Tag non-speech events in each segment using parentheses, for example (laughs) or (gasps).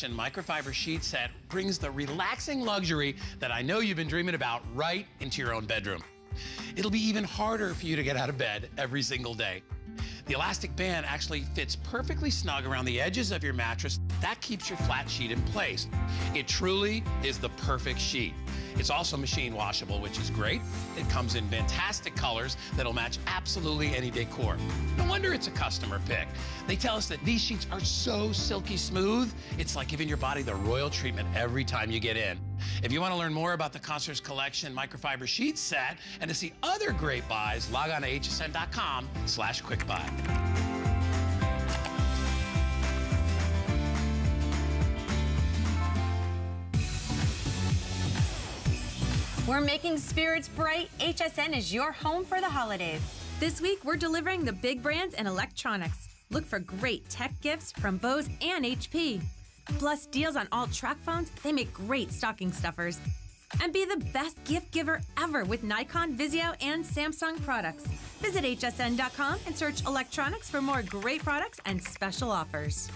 microfiber sheet set brings the relaxing luxury that I know you've been dreaming about right into your own bedroom. It'll be even harder for you to get out of bed every single day. The elastic band actually fits perfectly snug around the edges of your mattress. That keeps your flat sheet in place. It truly is the perfect sheet. It's also machine washable, which is great. It comes in fantastic colors that'll match absolutely any decor. No wonder it's a customer pick. They tell us that these sheets are so silky smooth, it's like giving your body the royal treatment every time you get in. If you want to learn more about the Concierge Collection microfiber sheet set and to see other great buys, log on to hsn.com slash quickbuy. We're making spirits bright. HSN is your home for the holidays. This week, we're delivering the big brands in electronics. Look for great tech gifts from Bose and HP. Plus, deals on all track phones, they make great stocking stuffers. And be the best gift giver ever with Nikon, Vizio, and Samsung products. Visit hsn.com and search electronics for more great products and special offers.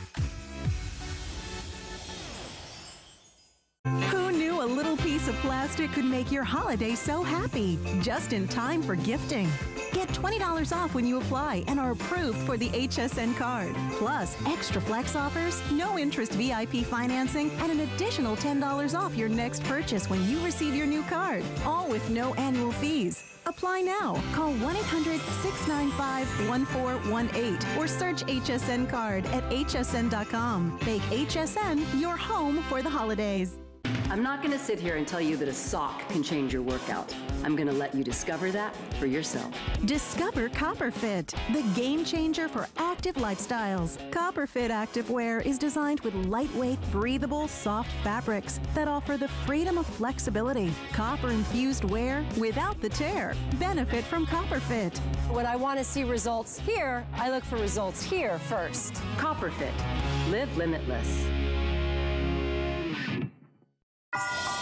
A little piece of plastic could make your holiday so happy? Just in time for gifting. Get $20 off when you apply and are approved for the HSN card. Plus, extra flex offers, no interest VIP financing, and an additional $10 off your next purchase when you receive your new card. All with no annual fees. Apply now. Call 1 800 695 1418 or search HSN card at hsn.com. Make HSN your home for the holidays. I'm not going to sit here and tell you that a sock can change your workout. I'm going to let you discover that for yourself. Discover Copperfit, the game changer for active lifestyles. Copperfit activewear is designed with lightweight, breathable, soft fabrics that offer the freedom of flexibility. Copper infused wear without the tear. Benefit from Copperfit. When I want to see results here, I look for results here first. Copperfit. Live limitless. She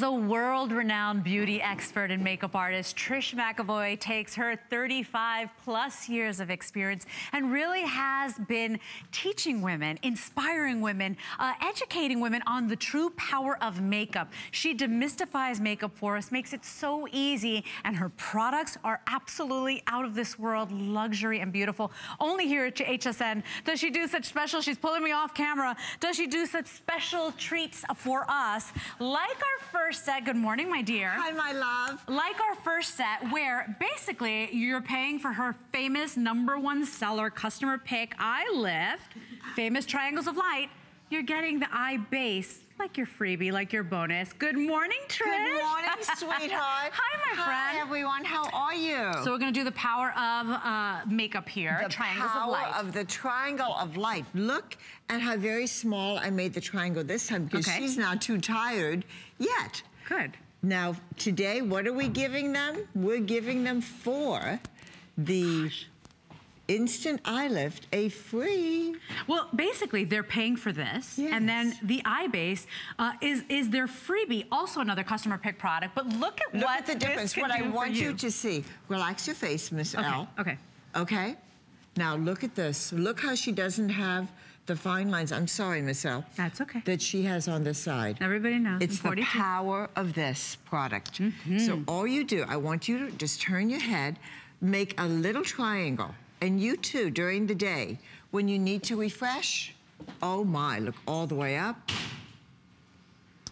is a world-renowned beauty expert and makeup artist. Trish McEvoy takes her 35 plus years of experience and really has been teaching women, inspiring women, uh, educating women on the true power of makeup. She demystifies makeup for us, makes it so easy, and her products are absolutely out of this world, luxury and beautiful. Only here at HSN does she do such special, she's pulling me off camera, does she do such special treats for us, like our first set, good morning, my dear. Hi, my love. Like our first set, where basically you're paying for her famous number one seller customer pick, Eye Lift, famous triangles of light. You're getting the eye base, like your freebie, like your bonus. Good morning, Trish. Good morning, (laughs) sweetheart. Hi, my friend. Hi, everyone. How are you? So we're gonna do the power of uh, makeup here, the triangles power of light. of the triangle of light. Look at how very small I made the triangle this time because Okay. she's not too tired yet. Good. Now, today, what are we giving them? We're giving them for the Instant Eye Lift, a free. Well, basically, they're paying for this, and then the eye base uh, is is their freebie, also another customer pick product. But look at Look what at the difference. What I want you. you to see. Relax your face, Miss Okay, L. okay. Okay? Now look at this. Look how she doesn't have the fine lines. I'm sorry, Miss L. That's okay. That she has on this side. Everybody knows. It's the power of this product. Mm-hmm. So all you do, I want you to just turn your head, make a little triangle. And you too, during the day, when you need to refresh, oh my, look all the way up.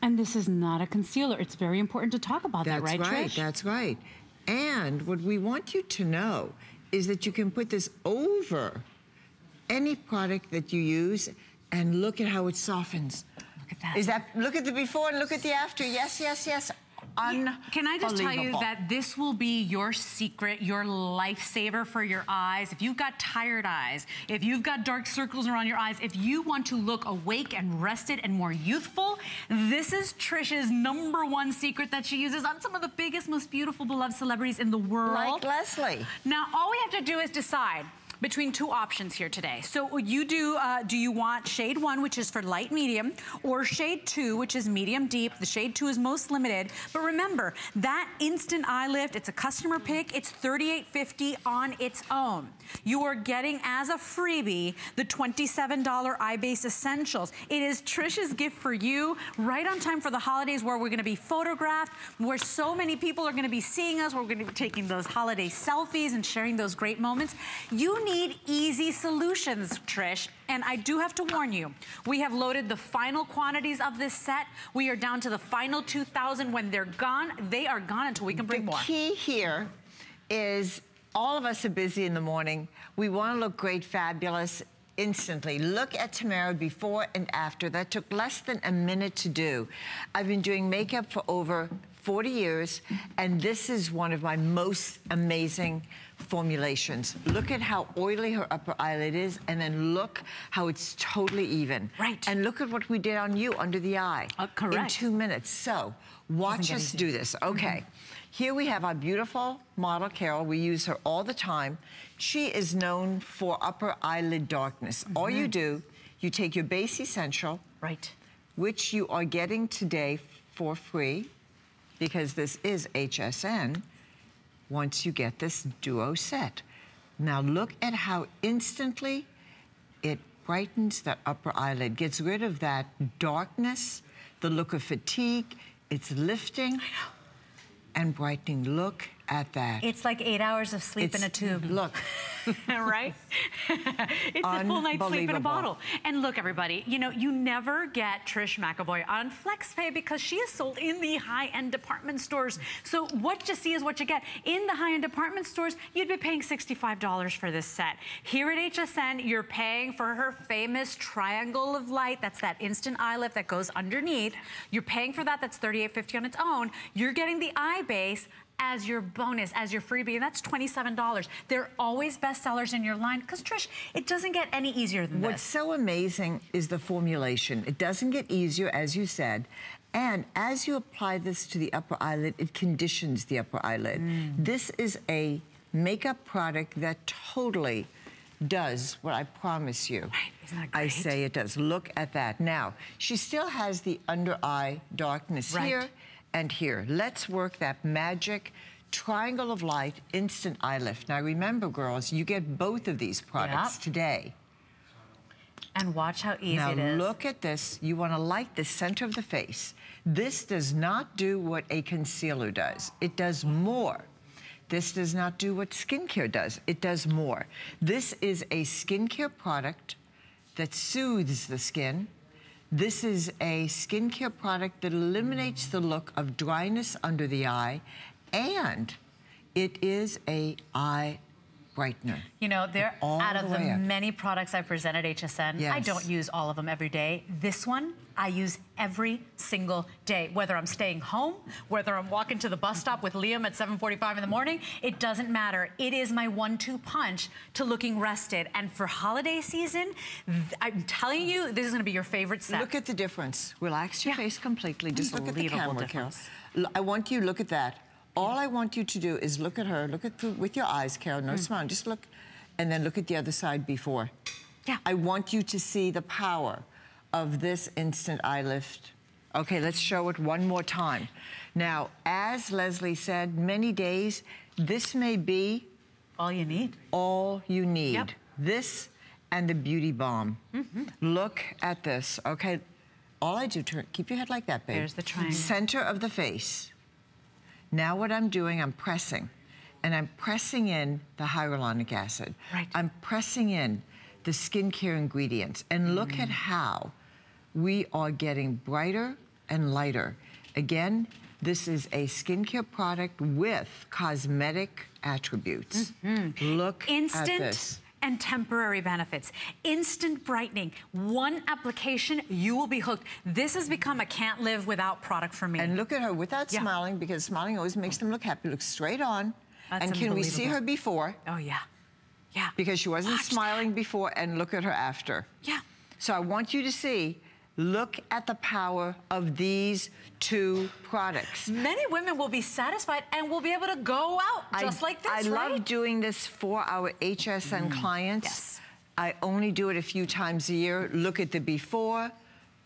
And this is not a concealer. It's very important to talk about That's that, right, right, Trish? that's right. That's right. And what we want you to know is that you can put this over any product that you use and look at how it softens. Look at that. Is that, look at the before and look at the after. Yes, yes, yes. Can I just tell you that this will be your secret, your lifesaver for your eyes. If you've got tired eyes, if you've got dark circles around your eyes, if you want to look awake and rested and more youthful, this is Trish's number one secret that she uses on some of the biggest, most beautiful, beloved celebrities in the world. Like Lesley. Now, all we have to do is decide between two options here today. So you do, uh, do you want shade one, which is for light medium, or shade two, which is medium deep. The shade two is most limited. But remember, that instant eye lift, it's a customer pick. It's $38.50 on its own. You are getting as a freebie the $27 Eye Base Essentials. It is Trisha's gift for you, right on time for the holidays where we're gonna be photographed, where so many people are gonna be seeing us, where we're gonna be taking those holiday selfies and sharing those great moments. You need easy solutions, Trish. And I do have to warn you, we have loaded the final quantities of this set. We are down to the final 2,000. When they're gone, they are gone until we can bring the more. The key here is all of us are busy in the morning. We want to look great, fabulous, instantly. Look at Tamara before and after. That took less than a minute to do. I've been doing makeup for over 40 years, and this is one of my most amazing formulations. Look at how oily her upper eyelid is, and then look how it's totally even. Right. And look at what we did on you under the eye. Uh, correct. In two minutes. So, watch us do this. Okay. Mm -hmm. Here we have our beautiful model, Carol. We use her all the time. She is known for upper eyelid darkness. Mm -hmm. All you do, you take your base essential. Right. Which you are getting today for free because this is HSN once you get this duo set. Now look at how instantly it brightens that upper eyelid, gets rid of that darkness, the look of fatigue, it's lifting and brightening. Look at that. It's like eight hours of sleep it's, in a tube. Look. (laughs) right? (laughs) it's a full night's sleep in a bottle. And look, everybody, you know, you never get Trish McEvoy on FlexPay because she is sold in the high-end department stores. So what you see is what you get. In the high-end department stores, you'd be paying $65 for this set. Here at HSN, you're paying for her famous triangle of light. That's that instant eye lift that goes underneath. You're paying for that. That's $38.50 on its own. You're getting the eye base as your bonus, as your freebie, and that's $27. They're always bestsellers in your line, because Trish, it doesn't get any easier than What's this. so amazing is the formulation. It doesn't get easier, as you said, and as you apply this to the upper eyelid, it conditions the upper eyelid. Mm. This is a makeup product that totally does what I promise you. Right, isn't that great? I say it does. Look at that. Now, she still has the under eye darkness right. here and here. Let's work that magic triangle of light instant eye lift. Now remember, girls, you get both of these products yep. today. And watch how easy now, it is. look at this. You want to light the center of the face. This does not do what a concealer does. It does more. This does not do what skincare does. It does more. This is a skincare product that soothes the skin, this is a skincare product that eliminates the look of dryness under the eye, and it is a eye brightener. You know, they're all out of the, the many products I present at HSN, yes. I don't use all of them every day. This one, I use every single day, whether I'm staying home, whether I'm walking to the bus stop with Liam at 7.45 in the morning, it doesn't matter. It is my one-two punch to looking rested. And for holiday season, I'm telling you, this is gonna be your favorite set. Look at the difference. Relax your Yeah. face completely. Just look at the Unbelievable camera, difference. I want you to look at that. All I want you to do is look at her, look at through, with your eyes, Carol, no hmm. smile, just look, and then look at the other side before. Yeah. I want you to see the power of this instant eye lift. Okay, let's show it one more time. Now, as Lesley said, many days, this may be all you need. All you need. Yep. This and the Beauty Balm. Mm-hmm. Look at this, okay? All I do, turn, keep your head like that, babe. There's the triangle. Center of the face. Now what I'm doing, I'm pressing. And I'm pressing in the hyaluronic acid. Right. I'm pressing in the skincare ingredients. And look Mm. at how we are getting brighter and lighter. Again, this is a skincare product with cosmetic attributes. Look Mm-hmm. Instant at this. And temporary benefits. Instant brightening. One application, you will be hooked. This has become a can't live without product for me. And look at her without Yeah. smiling because smiling always makes them look happy. Look straight on. That's and can we see her before? Oh, yeah. Yeah. Because she wasn't Watch that. smiling before and look at her after. Yeah. So I want you to see, look at the power of these two products. Many women will be satisfied and will be able to go out just I, like this, I right? Mm. love doing this for our HSN clients. Yes. I only do it a few times a year. Look at the before,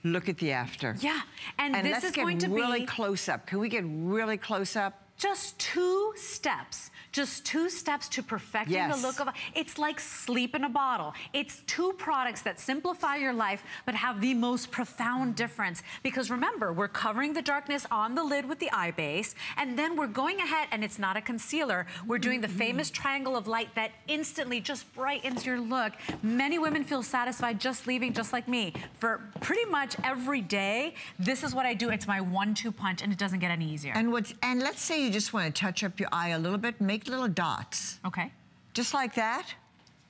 look at the after. Yeah, and, And this is going to really be really close up. Can we get really close up? just two steps. Just two steps to perfecting Yes. the look of it's like sleep in a bottle. It's two products that simplify your life but have the most profound difference. Because remember, we're covering the darkness on the lid with the eye base, and then we're going ahead, and it's not a concealer. We're doing the mm-hmm. famous triangle of light that instantly just brightens your look. Many women feel satisfied just leaving, just like me. For pretty much every day, this is what I do. It's my one-two punch, and it doesn't get any easier. And what's and let's say you just want to touch up your eye a little bit, make little dots. okay. Just like that.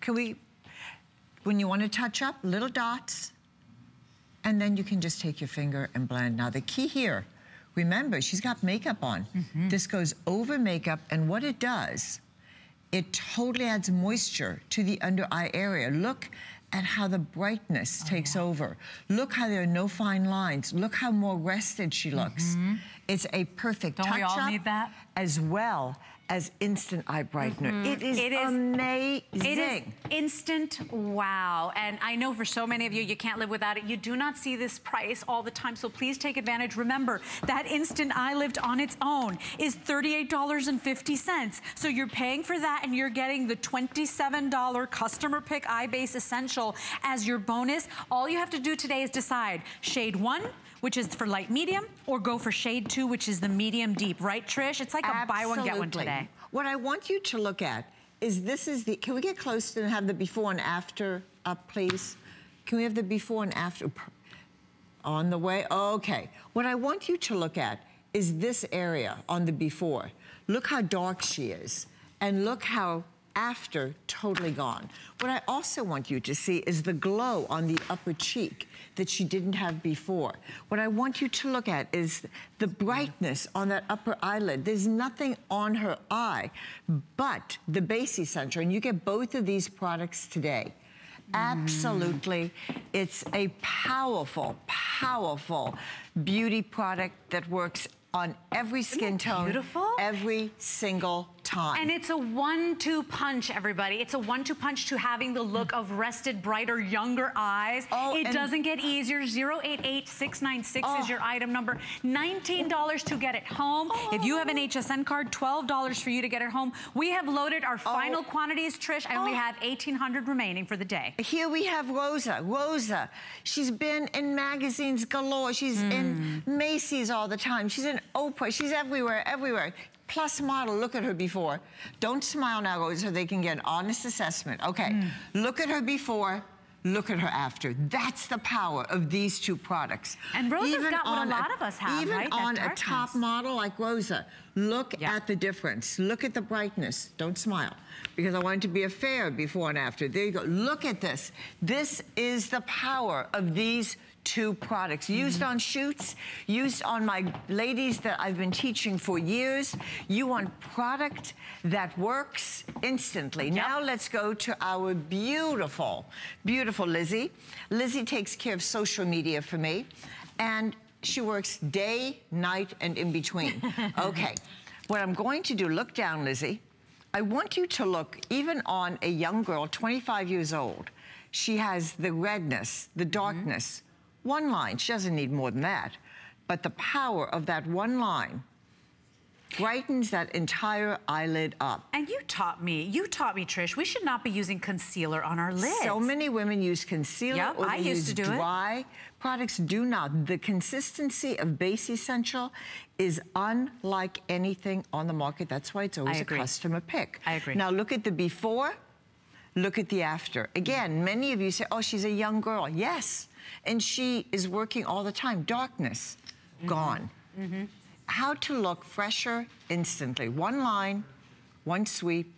Can we, when you want to touch up, little dots, and then you can just take your finger and blend. Now, the key here, remember, she's got makeup on. Mm-hmm. This goes over makeup, and what it does, it totally adds moisture to the under eye area. Look at how the brightness oh, takes over. Look how there are no fine lines. Look how more rested she looks. Mm-hmm. It's a perfect Don't touch we all up need that? as well as instant eye brightener. Mm-hmm. It is It is- amazing. It is instant wow. And I know for so many of you, you can't live without it. You do not see this price all the time, so please take advantage. Remember, that instant eye lift on its own is $38.50. So you're paying for that and you're getting the $27 customer pick eye base essential as your bonus. All you have to do today is decide shade one, which is for light medium, or go for shade two, which is the medium deep, right, Trish? It's like a buy one, get one Absolutely. today. What I want you to look at is this is the, can we get close to and have the before and after up, please? Can we have the before and after? On the way, okay. What I want you to look at is this area on the before. Look how dark she is, and look how after totally gone. What I also want you to see is the glow on the upper cheek that she didn't have before. What I want you to look at is the brightness on that upper eyelid. There's nothing on her eye but the base essential, and you get both of these products today. Absolutely. It's a powerful, powerful beauty product that works on every skin tone, beautiful? every single time. And it's a one-two punch, everybody. It's a one-two punch to having the look of rested, brighter, younger eyes. Oh, it doesn't get easier. 088696 Oh. is ah. your item number. $19 to get it home. If you have an oh. HSN card, $12 for you to get it home. We have loaded our oh. final quantities, Trish. I only Oh. have 1,800 remaining for the day. Here we have Rosa. Rosa, she's been in magazines galore. She's in hmm. Macy's all the time. She's in Oprah. She's everywhere, everywhere. Plus model, look at her before. Don't smile now, so they can get an honest assessment. Okay, hmm. look at her before. Look at her after. That's the power of these two products. And Rosa's Even got what a lot of us have, Even right? On a top model like Rosa, look Yeah. at the difference. Look at the brightness. Don't smile because I want it to be a fair before and after. There you go. Look at this. This is the power of these two products used mm-hmm. on shoots, used on my ladies that I've been teaching for years. You want product that works instantly. Now let's go to our beautiful, beautiful Lizzie. Lizzie takes care of social media for me, and she works day, night, and in between. (laughs) okay, what I'm going to do, look down, Lizzie. I want you to look even on a young girl, 25 years old. She has the redness, the mm-hmm. darkness. One line, she doesn't need more than that. But the power of that one line brightens that entire eyelid up. And you taught me, you taught me, Trish, we should not be using concealer on our lids. So many women use concealer Yep, or I used use to do it. dry products. Do not. The consistency of Base Essential is unlike anything on the market. That's why it's always a customer pick. I agree. Now look at the before, look at the after. Again, many of you say, oh, she's a young girl. Yes, and she is working all the time. Darkness, Mm-hmm. gone. How to look fresher instantly. One line, one sweep,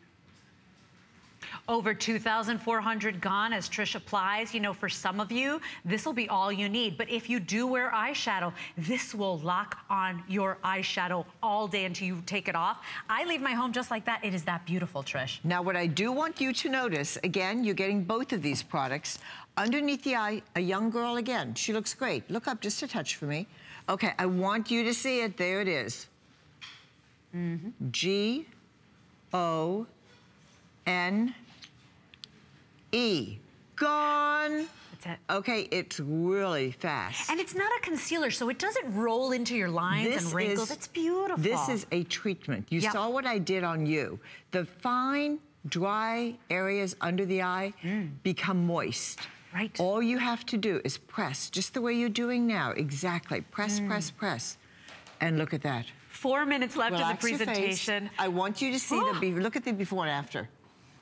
Over 2,400 gone as Trish applies. You know, for some of you, this will be all you need. But if you do wear eyeshadow, this will lock on your eyeshadow all day until you take it off. I leave my home just like that. It is that beautiful, Trish. Now, what I do want you to notice, again, you're getting both of these products. Underneath the eye, a young girl again. She looks great. Look up just a touch for me. Okay, I want you to see it. There it is. Mm -hmm. G O N E. Gone. It. Okay, it's really fast. And it's not a concealer, so it doesn't roll into your lines this and wrinkles. Is, it's beautiful. This is a treatment. You yep. saw what I did on you. The fine, dry areas under the eye mm. become moist. Right. All you have to do is press, just the way you're doing now. Exactly. Press, mm. press, press. And look at that. Four minutes left Relax of the presentation. I want you to see oh. the, (gasps) look at the before and after.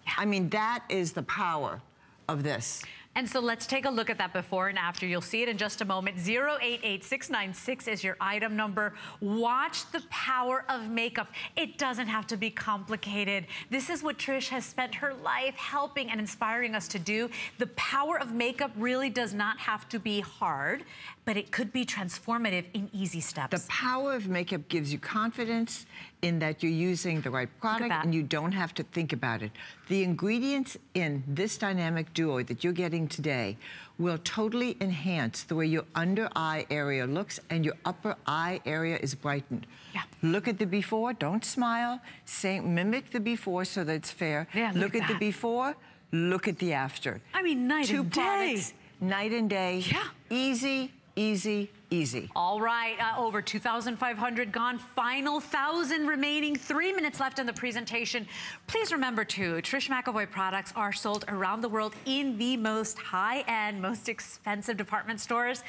Yeah. I mean, that is the power of this. And so let's take a look at that before and after. You'll see it in just a moment. 088696 is your item number. Watch the power of makeup. It doesn't have to be complicated. This is what Trish has spent her life helping and inspiring us to do. The power of makeup really does not have to be hard, but it could be transformative in easy steps. The power of makeup gives you confidence in that you're using the right product and you don't have to think about it. The ingredients in this dynamic duo that you're getting today will totally enhance the way your under eye area looks and your upper eye area is brightened. Yeah. Look at the before, don't smile, say, mimic the before so that it's fair. Yeah, look, look at, at the before, look at the after. I mean, night Two and day. Products, night and day. Yeah. Easy, easy, easy. All right, uh, over 2,500 gone, final 1,000 remaining, three minutes left in the presentation. Please remember too, Trish McEvoy products are sold around the world in the most high-end, most expensive department stores.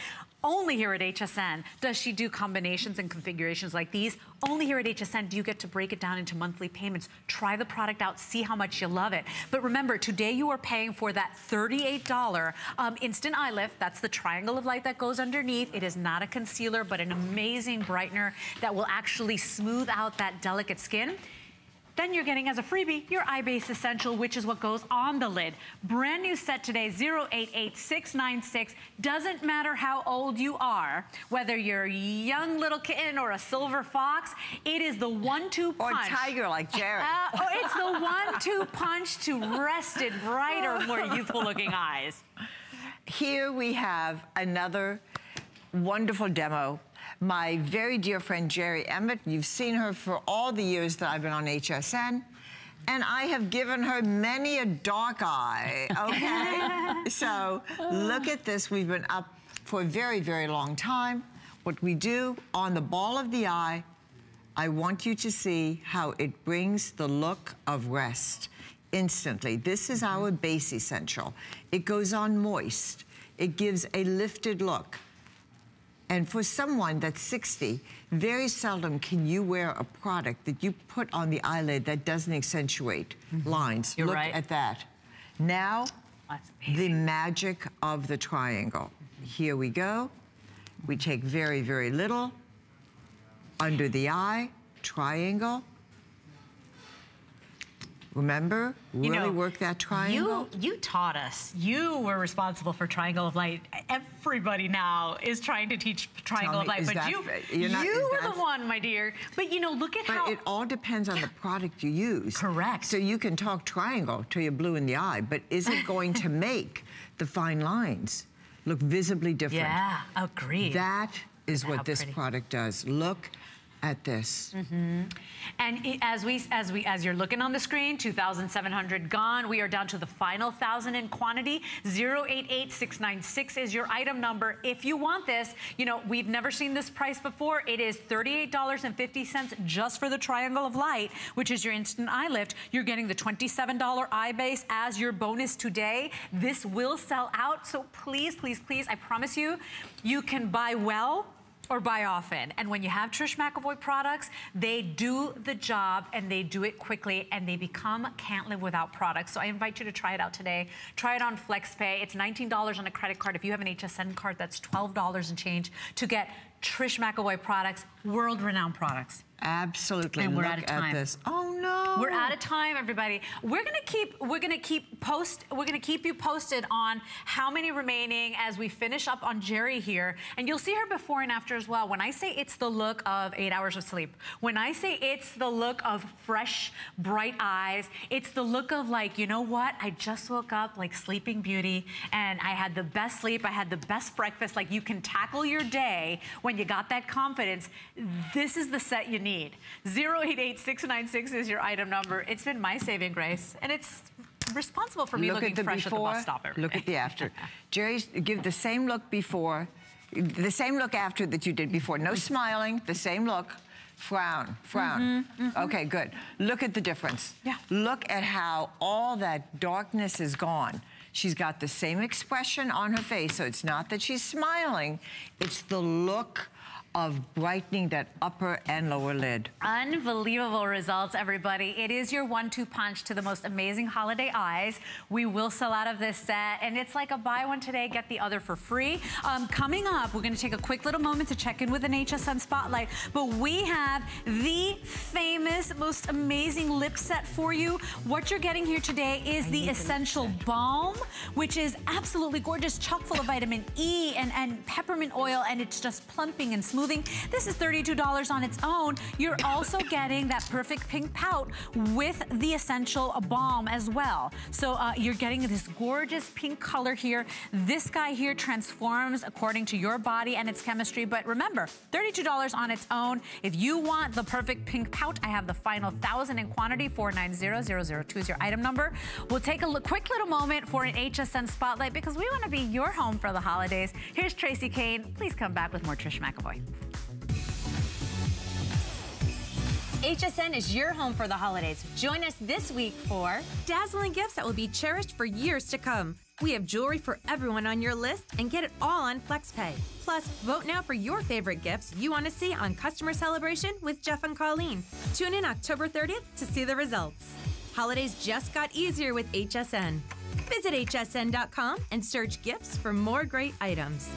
Only here at HSN does she do combinations and configurations like these. Only here at HSN do you get to break it down into monthly payments. Try the product out, see how much you love it. But remember, today you are paying for that $38 um, Instant Eye Lift. That's the triangle of light that goes underneath. It is not a concealer, but an amazing brightener that will actually smooth out that delicate skin. Then you're getting as a freebie your eye base essential, which is what goes on the lid. Brand new set today, 088696. Doesn't matter how old you are, whether you're a young little kitten or a silver fox, it is the one-two punch. Or tiger like (laughs) Jared. Uh, oh, it's the one-two punch to rested, brighter, more youthful looking eyes. Here we have another wonderful demo my very dear friend Jerry Emmett. You've seen her for all the years that I've been on HSN. And I have given her many a dark eye, (laughs) okay? so look at this. We've been up for a very, very long time. What we do on the ball of the eye, I want you to see how it brings the look of rest instantly. This is mm-hmm. our base essential. It goes on moist. It gives a lifted look. And for someone that's 60, very seldom can you wear a product that you put on the eyelid that doesn't accentuate mm -hmm. lines. You're Look right. at that. Now, the magic of the triangle. Here we go. We take very, very little under the eye, triangle. Remember? Really you know, work that triangle? You, you taught us. You were responsible for Triangle of Light. Everybody now is trying to teach Triangle me, of Light, but that, you, not, you were the one, my dear. But you know, look at but how- it all depends on the product you use. Correct. So you can talk triangle till you're blue in the eye, but is it going to (laughs) make the fine lines look visibly different? Yeah, agreed. That is what this pretty. product does. Look at this. Mm -hmm. And as we, as we, as you're looking on the screen, 2,700 gone. We are down to the final thousand in quantity. 088696 is your item number. If you want this, you know, we've never seen this price before. It is $38.50 just for the Triangle of Light, which is your instant eye lift. You're getting the $27 eye base as your bonus today. This will sell out, so please, please, please, I promise you, you can buy well or buy often. And when you have Trish McEvoy products, they do the job and they do it quickly and they become can't live without products. So I invite you to try it out today. Try it on FlexPay. It's $19 on a credit card. If you have an HSN card, that's $12 and change to get Trish McEvoy products, world-renowned products. Absolutely. And we're Look out of time. At this. Oh no. We're out of time, everybody. We're gonna keep we're gonna keep post we're gonna keep you posted on how many remaining as we finish up on Jerry here. And you'll see her before and after as well. When I say it's the look of eight hours of sleep, when I say it's the look of fresh, bright eyes, it's the look of like, you know what? I just woke up like Sleeping Beauty and I had the best sleep, I had the best breakfast. Like you can tackle your day when you got that confidence. This is the set you need. 088696 is your item number. It's been my saving grace, and it's responsible for me look looking at the fresh before, at the bus stop every Look day. at the after. (laughs) Jerry, give the same look before, the same look after that you did before. No mm-hmm. smiling, the same look. Frown, frown. Mm-hmm, mm-hmm. Okay, good. Look at the difference. Yeah. Look at how all that darkness is gone. She's got the same expression on her face, so it's not that she's smiling, it's the look of brightening that upper and lower lid. Unbelievable results, everybody. It is your one-two punch to the most amazing holiday eyes. We will sell out of this set, and it's like a buy one today, get the other for free. Um, coming up, we're gonna take a quick little moment to check in with an HSN Spotlight, but we have the famous, most amazing lip set for you. What you're getting here today is the Essential Balm, which is absolutely gorgeous, chock full of vitamin E and, and peppermint oil, and it's just plumping and smoothing. This is $32 on its own. You're also (coughs) getting that perfect pink pout with the Essential Balm as well. So uh, you're getting this gorgeous pink color here. This guy here transforms according to your body and its chemistry. But remember, $32 on its own. If you want the perfect pink pout, I have the final thousand in quantity, 490002 is your item number. We'll take a look, quick little moment for an HSN spotlight because we want to be your home for the holidays. Here's Tracy Kane. Please come back with more Trish McEvoy. HSN is your home for the holidays. Join us this week for Dazzling gifts that will be cherished for years to come. We have jewelry for everyone on your list and get it all on FlexPay. Plus, vote now for your favorite gifts you want to see on Customer Celebration with Jeff and Colleen. Tune in October 30th to see the results. Holidays just got easier with HSN. Visit hsn.com and search gifts for more great items.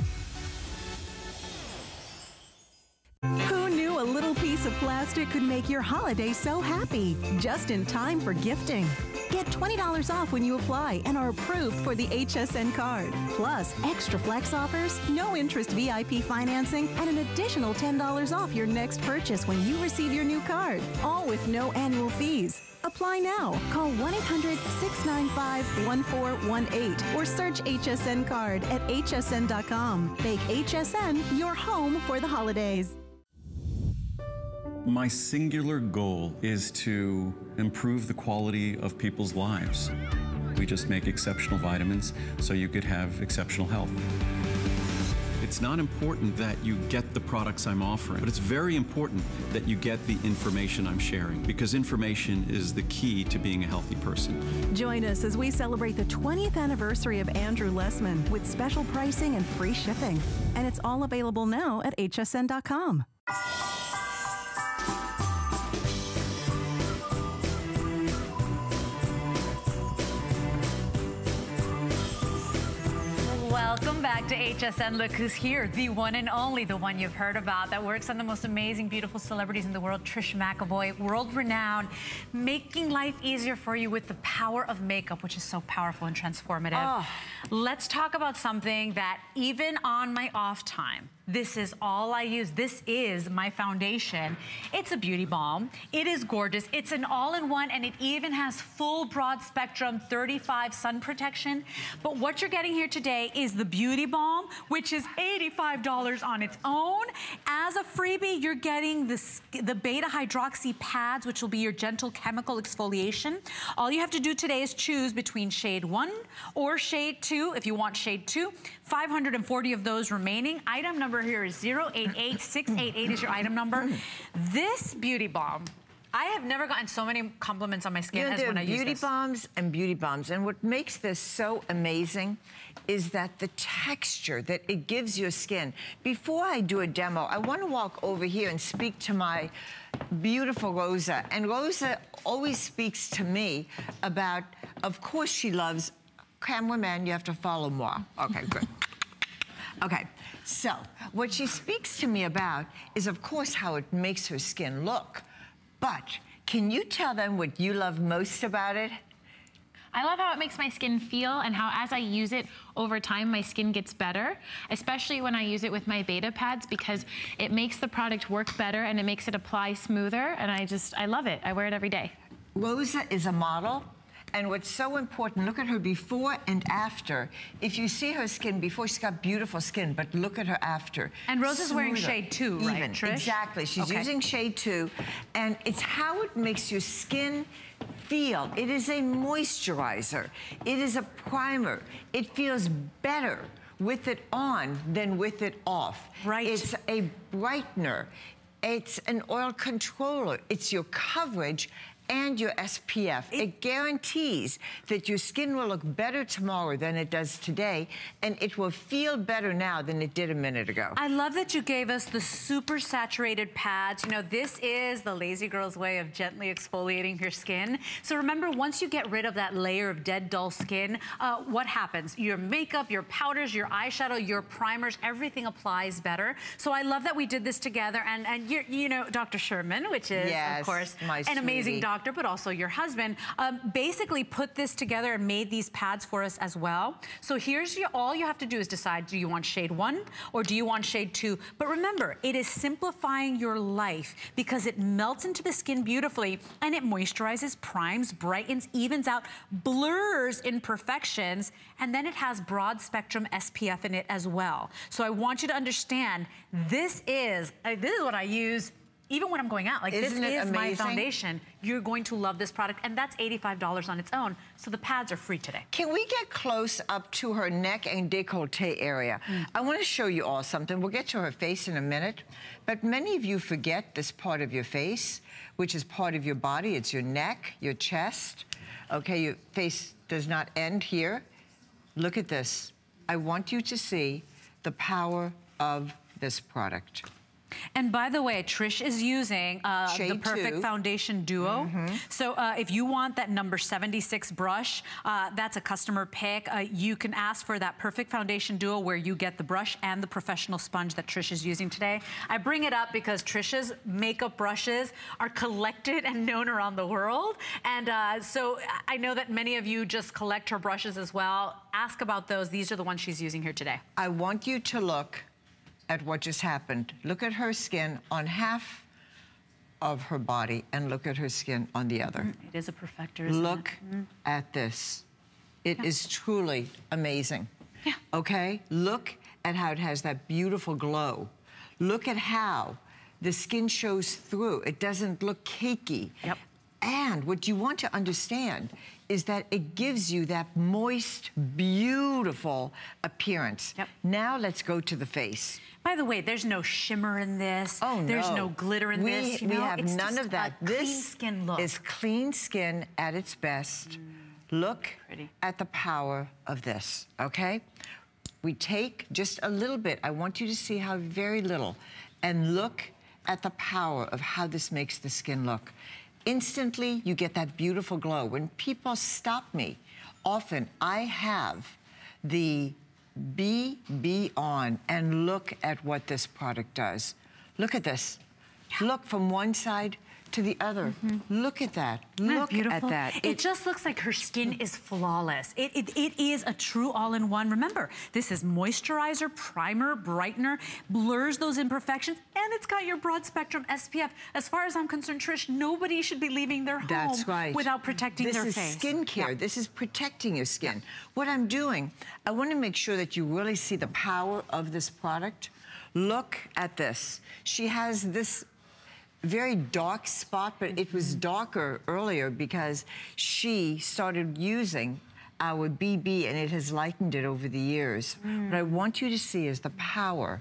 Who knew a little piece of plastic could make your holiday so happy? Just in time for gifting. Get $20 off when you apply and are approved for the HSN card. Plus, extra flex offers, no interest VIP financing, and an additional $10 off your next purchase when you receive your new card. All with no annual fees. Apply now. Call 1 800 695 1418 or search HSN card at hsn.com. Make HSN your home for the holidays. My singular goal is to improve the quality of people's lives. We just make exceptional vitamins so you could have exceptional health. It's not important that you get the products I'm offering, but it's very important that you get the information I'm sharing because information is the key to being a healthy person. Join us as we celebrate the 20th anniversary of Andrew Lessman with special pricing and free shipping. And it's all available now at hsn.com. back to HSN. Look who's here, the one and only, the one you've heard about that works on the most amazing, beautiful celebrities in the world, Trish McEvoy, world renowned, making life easier for you with the power of makeup, which is so powerful and transformative. Ah. Let's talk about something that even on my off time, this is all I use. This is my foundation. It's a beauty balm. It is gorgeous. It's an all-in-one and it even has full broad spectrum 35 sun protection. But what you're getting here today is the beauty balm, which is $85 on its own. As a freebie, you're getting the, the beta hydroxy pads, which will be your gentle chemical exfoliation. All you have to do today is choose between shade one or shade two. If you want shade two, 540 of those remaining. Item number here is 088688 is your item number. This beauty balm, I have never gotten so many compliments on my skin You know, when I use this. beauty bombs and beauty bombs. And what makes this so amazing is that the texture that it gives your skin. Before I do a demo, I want to walk over here and speak to my beautiful Rosa. And Rosa always speaks to me about, of course she loves, cameraman, you have to follow more. Okay, good. Okay, so what she speaks to me about is, of course, how it makes her skin look. But Can you tell them what you love most about it? I love how it makes my skin feel and how as I use it over time, my skin gets better, especially when I use it with my beta pads because it makes the product work better and it makes it apply smoother. And I just, I love it. I wear it every day. Rosa is a model. And what's so important, look at her before and after. If you see her skin before, she's got beautiful skin, but look at her after. And Rosa's wearing shade two, right. Trish? Exactly. She's Okay. using shade two. And it's how it makes your skin feel. It is a moisturizer. It is a primer. It feels better with it on than with it off. Right. It's a brightener. It's an oil controller. It's your coverage and your SPF. It, guarantees that your skin will look better tomorrow than it does today, and it will feel better now than it did a minute ago. I love that you gave us the super saturated pads. You know, this is the lazy girl's way of gently exfoliating your skin. So remember, once you get rid of that layer of dead, dull skin, uh, what happens? Your makeup, your powders, your eyeshadow, your primers, everything applies better. So I love that we did this together. And, and you're, you know, Dr. Sherman, which is, Yes, of course, my an amazing sweetie. Doctor, but also your husband, um, basically put this together and made these pads for us as well. So here's your, all you have to do is decide, do you want shade one or do you want shade two? But remember, it is simplifying your life because it melts into the skin beautifully and it moisturizes, primes, brightens, evens out, blurs imperfections, and then it has broad spectrum SPF in it as well. So I want you to understand, this is, uh, this is what I use even when I'm going out. Like Isn't this is my foundation. You're going to love this product, and that's $85 on its own. So the pads are free today. Can we get close up to her neck and décolleté area? Mm. I want to show you all something. We'll get to her face in a minute, but many of you forget this part of your face, which is part of your body. It's your neck, your chest. Okay, your face does not end here. Look at this. I want you to see the power of this product. And by the way, Trish is using uh, the Perfect two. Foundation Duo. So uh, if you want that number 76 brush, uh, that's a customer pick. Uh, you can ask for that Perfect Foundation Duo where you get the brush and the professional sponge that Trish is using today. I bring it up because Trish's makeup brushes are collected and known around the world. And uh, so I know that many of you just collect her brushes as well. Ask about those. These are the ones she's using here today. I want you to look at what just happened. Look at her skin on half of her body and look at her skin on the other. Mm, it is a perfector, isn't Look it? at this. It is truly amazing. Yeah. Okay? Look at how it has that beautiful glow. Look at how the skin shows through. It doesn't look cakey. Yep. And what you want to understand is that it gives you that moist, beautiful appearance. Yep. Now let's go to the face. By the way, there's no shimmer in this. Oh, There's no. no glitter in we, this. You we know? have none of that. This skin look. is clean skin at its best. Mm. Look Pretty. at the power of this, okay? We take just a little bit. I want you to see how very little. And look at the power of how this makes the skin look. Instantly, you get that beautiful glow. When people stop me, often I have the BB on and look at what this product does. Look at this. Look from one side to the other. Mm-hmm. Look at that. Isn't that Look beautiful? at that. It, just looks like her skin is flawless. It, it, it is a true all-in-one. Remember, this is moisturizer, primer, brightener, blurs those imperfections, and it's got your broad spectrum SPF. As far as I'm concerned, Trish, nobody should be leaving their home right. without protecting this their is face. skincare. Yeah. This is protecting your skin. What I'm doing, I want to make sure that you really see the power of this product. Look at this. She has this very dark spot, but it was mm-hmm. darker earlier because she started using our BB and it has lightened it over the years. What I mm. want you to see is the power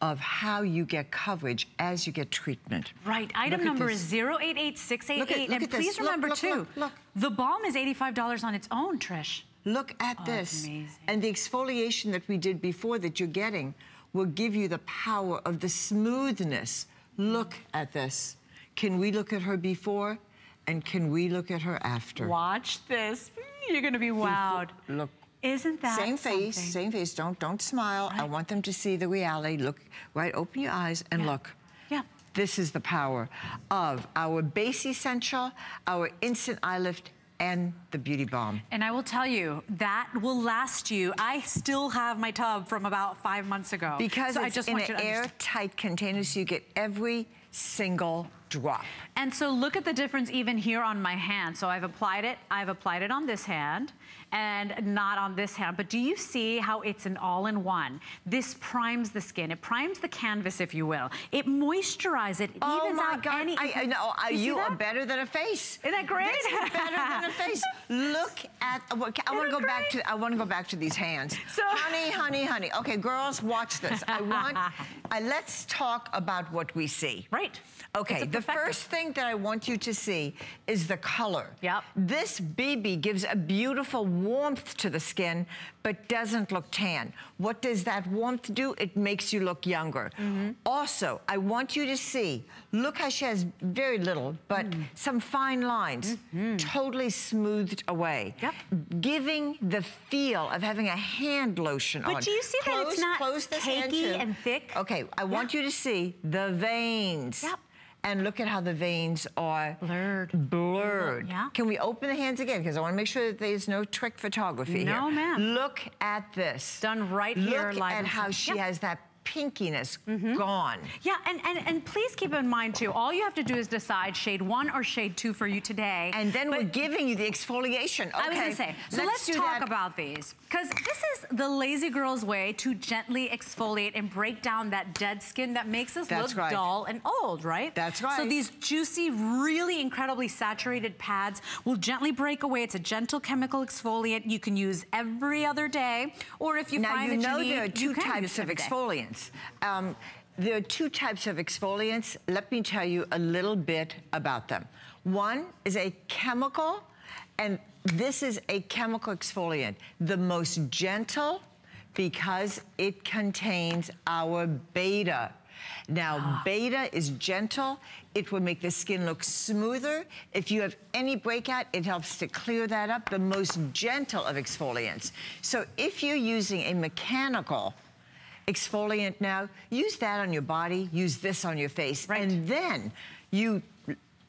of how you get coverage as you get treatment. Right. Item number this. is 088688. Look at- look and please Look, remember, look, too, look, the balm is $85 on its own, Trish. Look at Oh, this. And the exfoliation that we did before that you're getting will give you the power of the smoothness. Look at this. Can we look at her before? And can we look at her after? Watch this. You're going to be wowed. Look. Isn't that Same face, something? same face. Don't don't smile. I want them to see the reality. Look right, open your eyes and Yeah. look. Yeah. This is the power of our base essential, our instant eye lift, and the Beauty Balm. And I will tell you, that will last you. I still have my tub from about five months ago. Because so it's I just in want an you to understand. airtight container, so you get every single drop. And so look at the difference even here on my hand. So I've applied it, I've applied it on this hand and not on this hand. But do you see how it's an all-in-one? This primes the skin. It primes the canvas, if you will. It moisturizes it. Oh evens my out God! any. I, I know. Are You you are that? better than a face? Isn't that great? This is better than a face. (laughs) Look at. I want to go it back to. I want to go back to these hands. So- (laughs) honey, honey, honey. Okay, girls, watch this. I want. (laughs) uh, let's talk about what we see. Right. Okay. The first thing that I want you to see is the color. Yep. This BB gives a beautiful warmth to the skin, but doesn't look tan. What does that warmth do? It makes you look younger. Mm-hmm. Also, I want you to see, look how she has very little, but Mm. some fine lines, totally smoothed away. Yep. Giving the feel of having a hand lotion But on. do you see that it's not close cakey and thick? Okay, I want you to see the veins. Yep. And look at how the veins are Blurred. Blurred. Yeah. Can we open the hands again? Because I want to make sure that there's no trick photography No, here. ma'am. Look at this. Done right Look here, live at and how she Yep. has that pinkiness Mm-hmm. gone. Yeah, and, and, and please keep in mind too, all you have to do is decide shade one or shade two for you today. And then we're giving you the exfoliation. Okay. I was gonna say, so let's, do talk that. about these. Because this is the lazy girl's way to gently exfoliate and break down that dead skin that makes us That's look right. dull and old, right? That's right. So these juicy, really incredibly saturated pads will gently break away. It's a gentle chemical exfoliant you can use every other day, or if you now find you that know you need, there are two types of day. Exfoliants. Um, there are two types of exfoliants. Let me tell you a little bit about them. One is a chemical, and this is a chemical exfoliant, the most gentle because it contains our beta. Now, beta is gentle. It will make the skin look smoother. If you have any breakout, it helps to clear that up. The most gentle of exfoliants. So if you're using a mechanical exfoliant now, use that on your body, use this on your face, Right. and then you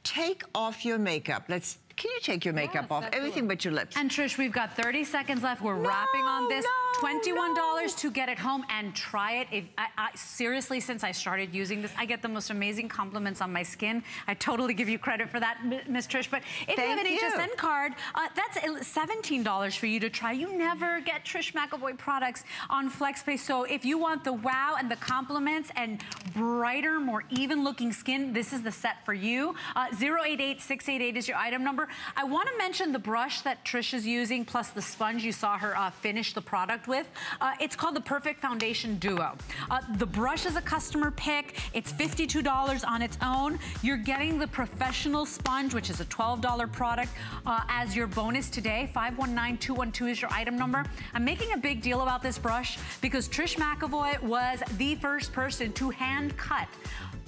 take off your makeup. Let's, can you take your makeup off? Everything but your lips. And Trish, we've got 30 seconds left. We're No, wrapping on this. no, $21 no. to get it home and try it. If I, I, seriously, since I started using this, I get the most amazing compliments on my skin. I totally give you credit for that, Miss Trish. But if you have an you. HSN card, uh, that's $17 for you to try. You never get Trish McEvoy products on FlexPay. So if you want the wow and the compliments and brighter, more even looking skin, this is the set for you. Uh, 088688 is your item number. I want to mention the brush that Trish is using plus the sponge you saw her uh, finish the product with. Uh, it's called the Perfect Foundation Duo. Uh, the brush is a customer pick. It's $52 on its own. You're getting the professional sponge, which is a $12 product, uh, as your bonus today. 519212 is your item number. I'm making a big deal about this brush because Trish McEvoy was the first person to hand cut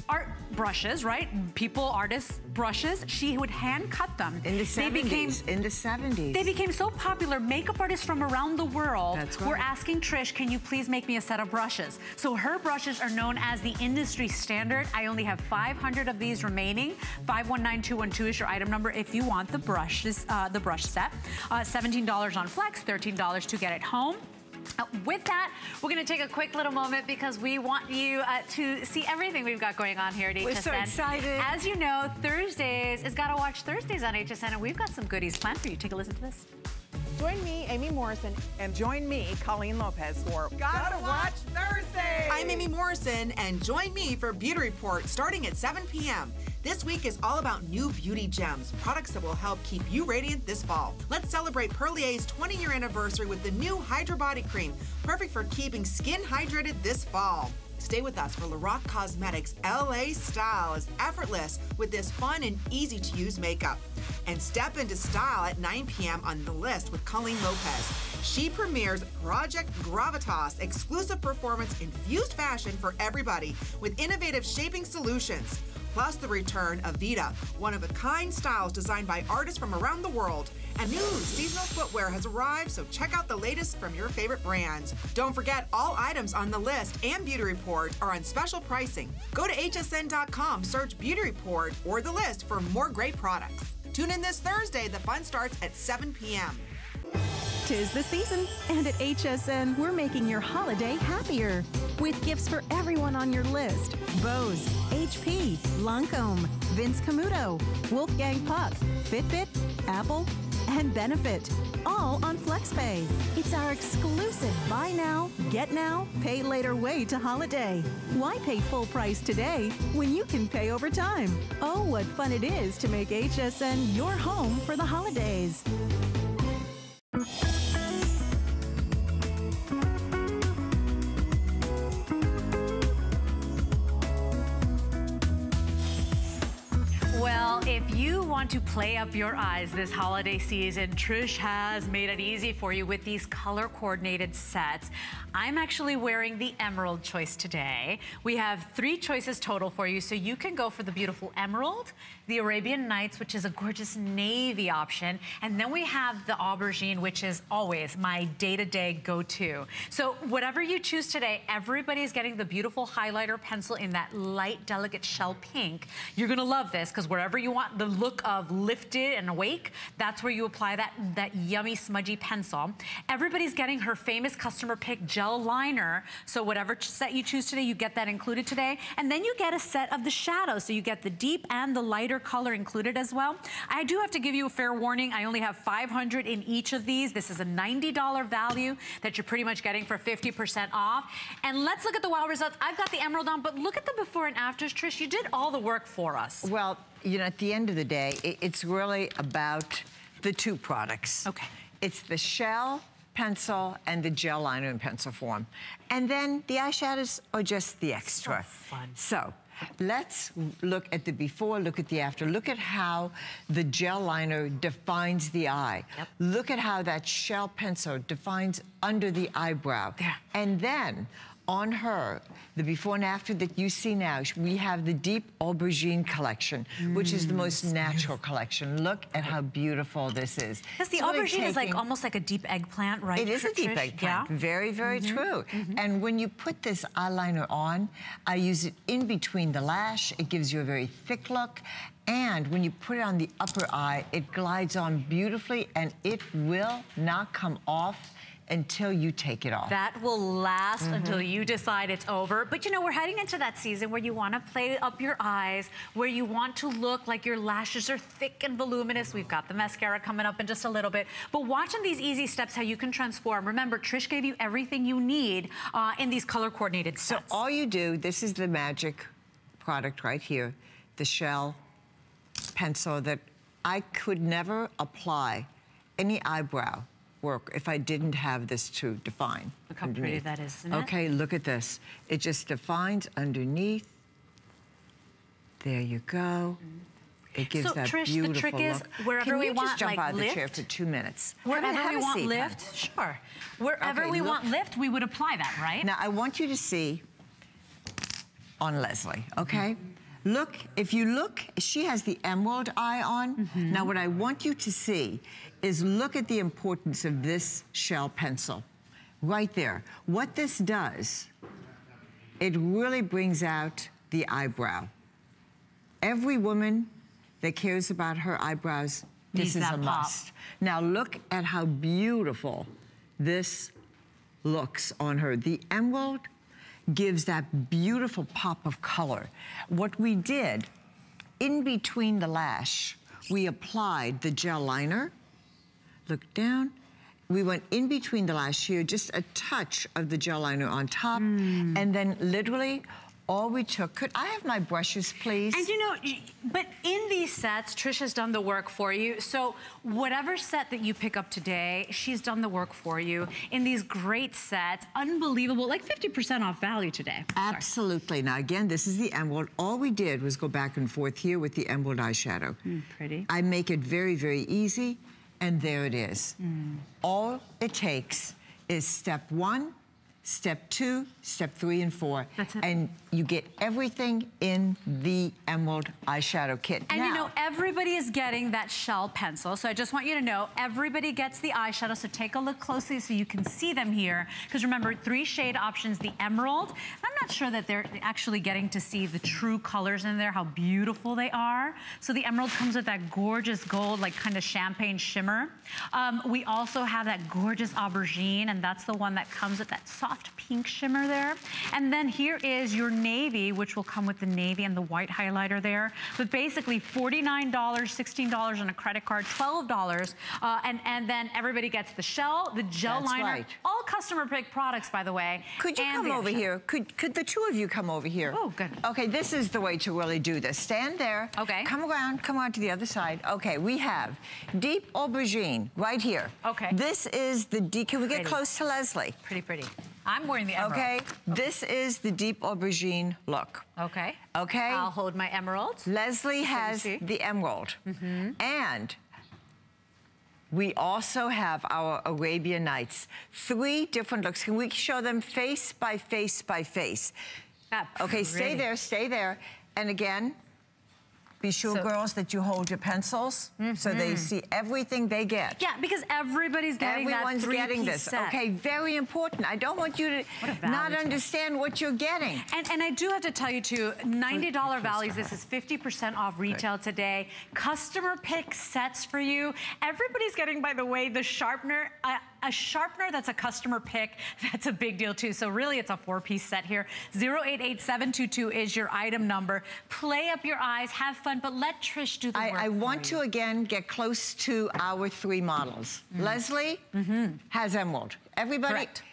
art brushes, right? People, artists, brushes. She would hand cut them. in the They 70s. became in the 70s. they became so popular, makeup artists from around the world That's were asking Trish, can you please make me a set of brushes? So her brushes are known as the industry standard. I only have 500 of these remaining. 519212 is your item number if you want the brushes, uh, the brush set. Uh, $17 on Flex, $13 to get it home. Uh, with that, we're going to take a quick little moment because we want you uh, to see everything we've got going on here at HSN. We're so excited. As you know, Thursdays is Gotta Watch Thursdays on HSN, and we've got some goodies planned for you. Take a listen to this. Join me, Amy Morrison, and join me, Colleen Lopez, for Gotta, Watch Thursday. I'm Amy Morrison, and join me for Beauty Report starting at 7 p.m. This week is all about new beauty gems, products that will help keep you radiant this fall. Let's celebrate Perlier's 20 year anniversary with the new Hydra Body Cream, perfect for keeping skin hydrated this fall. Stay with us for Lorac Cosmetics LA Style is effortless with this fun and easy to use makeup. And step into style at 9 p.m. on the list with Colleen Lopez. She premieres Project Gravitas, exclusive performance infused fashion for everybody with innovative shaping solutions. Plus the return of Vita, one of a kind styles designed by artists from around the world. And new seasonal footwear has arrived, so check out the latest from your favorite brands. Don't forget, all items on the list and Beauty Report are on special pricing. Go to hsn.com, search Beauty Report or the list for more great products. Tune in this Thursday. The fun starts at 7 p.m. Tis the season, and at HSN, we're making your holiday happier with gifts for everyone on your list Bose, HP, Lancome, Vince Camuto, Wolfgang Puck, Fitbit, Apple, and Benefit. All on FlexPay. It's our exclusive buy now, get now, pay later way to holiday. Why pay full price today when you can pay over time? Oh, what fun it is to make HSN your home for the holidays. Well, if want to play up your eyes this holiday season, Trish has made it easy for you with these color coordinated sets. I'm actually wearing the emerald choice today. We have three choices total for you, so you can go for the beautiful emerald, the Arabian Nights, which is a gorgeous navy option, and then we have the aubergine, which is always my day-to-day go-to. So whatever you choose today, everybody's getting the beautiful highlighter pencil in that light, delicate shell pink. You're gonna love this, because wherever you want the look of lifted and awake, that's where you apply that, that yummy smudgy pencil. Everybody's getting her famous customer pick gel liner. So whatever set you choose today, you get that included today. And then you get a set of the shadows. So you get the deep and the lighter color included as well. I do have to give you a fair warning. I only have 500 in each of these. This is a $90 value that you're pretty much getting for 50% off. And let's look at the wow results. I've got the emerald on, but look at the before and afters. Trish, you did all the work for us. Well, you know, at the end of the day, it, it's really about the two products. Okay. It's the shell pencil and the gel liner in pencil form. And then the eyeshadows are just the extra. So fun. So let's look at the before, look at the after. Look at how the gel liner defines the eye. Yep. Look at how that shell pencil defines under the eyebrow. There. And then on her, the before and after that you see now, we have the deep aubergine collection, which is the most mm, natural collection. Look at how beautiful this is. Because the really aubergine is like almost like a deep eggplant, right? it is a deep eggplant. Yeah. Very, very mm-hmm. true. Mm-hmm. And when you put this eyeliner on, I use it in between the lash. It gives you a very thick look. And when you put it on the upper eye, it glides on beautifully and it will not come off until you take it off. That will last until you decide it's over. But you know, we're heading into that season where you want to play up your eyes, where you want to look like your lashes are thick and voluminous. We've got the mascara coming up in just a little bit. But watching these easy steps, how you can transform. Remember, Trish gave you everything you need uh, in these color coordinated sets. So all you do, this is the magic product right here, the shell pencil that I could never apply any eyebrow work if I didn't have this to define. Look how pretty that is, isn't it? Okay, look at this. It just defines underneath. There you go. Mm-hmm. It gives So, that Trish, the beautiful trick is look. wherever Can we you want, just jump like, out of the chair lift? for two minutes? Wherever Have a- we want seat, hon. lift, sure. Wherever Okay, we look. want lift, we would apply that, right? Now, I want you to see on Lesley, okay? Mm-hmm. Look, if you look, she has the emerald eye on. Mm-hmm. Now, what I want you to see is look at the importance of this shell pencil right there. What this does, it really brings out the eyebrow. Every woman that cares about her eyebrows, Needs this is that a pop. must. Now, look at how beautiful this looks on her. The emerald gives that beautiful pop of color. What we did, in between the lash, we applied the gel liner. Look down. We went in between the lash here, just a touch of the gel liner on top, Hmm. and then literally all we took, could I have my brushes, please? And you know, but in these sets, Trish has done the work for you. So whatever set that you pick up today, she's done the work for you in these great sets. Unbelievable, like 50% off value today. Absolutely. Now, again, this is the emerald. All we did was go back and forth here with the emerald eyeshadow. pretty. I make it very, very easy, and there it is. Mm. All it takes is step one step two, step three, and four. That's it. And you get everything in the Emerald eyeshadow kit. And now, you know, everybody is getting that shell pencil. So I just want you to know, everybody gets the eyeshadow. So take a look closely so you can see them here. Because remember, three shade options, the emerald. I'm not sure that they're actually getting to see the true colors in there, how beautiful they are. So the emerald comes with that gorgeous gold, like kind of champagne shimmer. Um, we also have that gorgeous aubergine, and that's the one that comes with that soft pink shimmer there. And then here is your navy, which will come with the navy and the white highlighter there. But basically $49, $16 on a credit card, $12. Uh, and, and then everybody gets the shell, the gel That's liner, right. all customer pick products, by the way. Could you come over here? Could could the two of you come over here? Oh, good. Okay, this is the way to really do this. Stand there. Okay. Come around, come on to the other side. Okay, we have deep aubergine right here. Okay. This is the deep, can we get Pretty. close to Lesley? Pretty, pretty. I'm wearing the emerald. Okay, this is the deep aubergine look. Okay. Okay. I'll hold my emerald. Lesley has the emerald. Mm-hmm. And we also have our Arabian Nights. Three different looks. Can we show them face by face by face? Ah, Okay, stay there, stay there. And again, be sure, So- girls, that you hold your pencils so they Mhm. see everything they get. Yeah, because everybody's getting Everyone's that getting this. set. Okay, very important. I don't want you to not understand what you're getting. And, and I do have to tell you too, $90 values, this is 50% off retail today. Customer pick sets for you. Everybody's getting, by the way, the sharpener. A, a sharpener that's a customer pick, (laughs) that's a big deal too. So really it's a four piece set here. 088722 is your item number. Play up your eyes, have fun, but let Trish do the work I, I want you. to again get close to our three models. Mm-hmm. Lesley mm-hmm. has emerald. Everybody. Correct.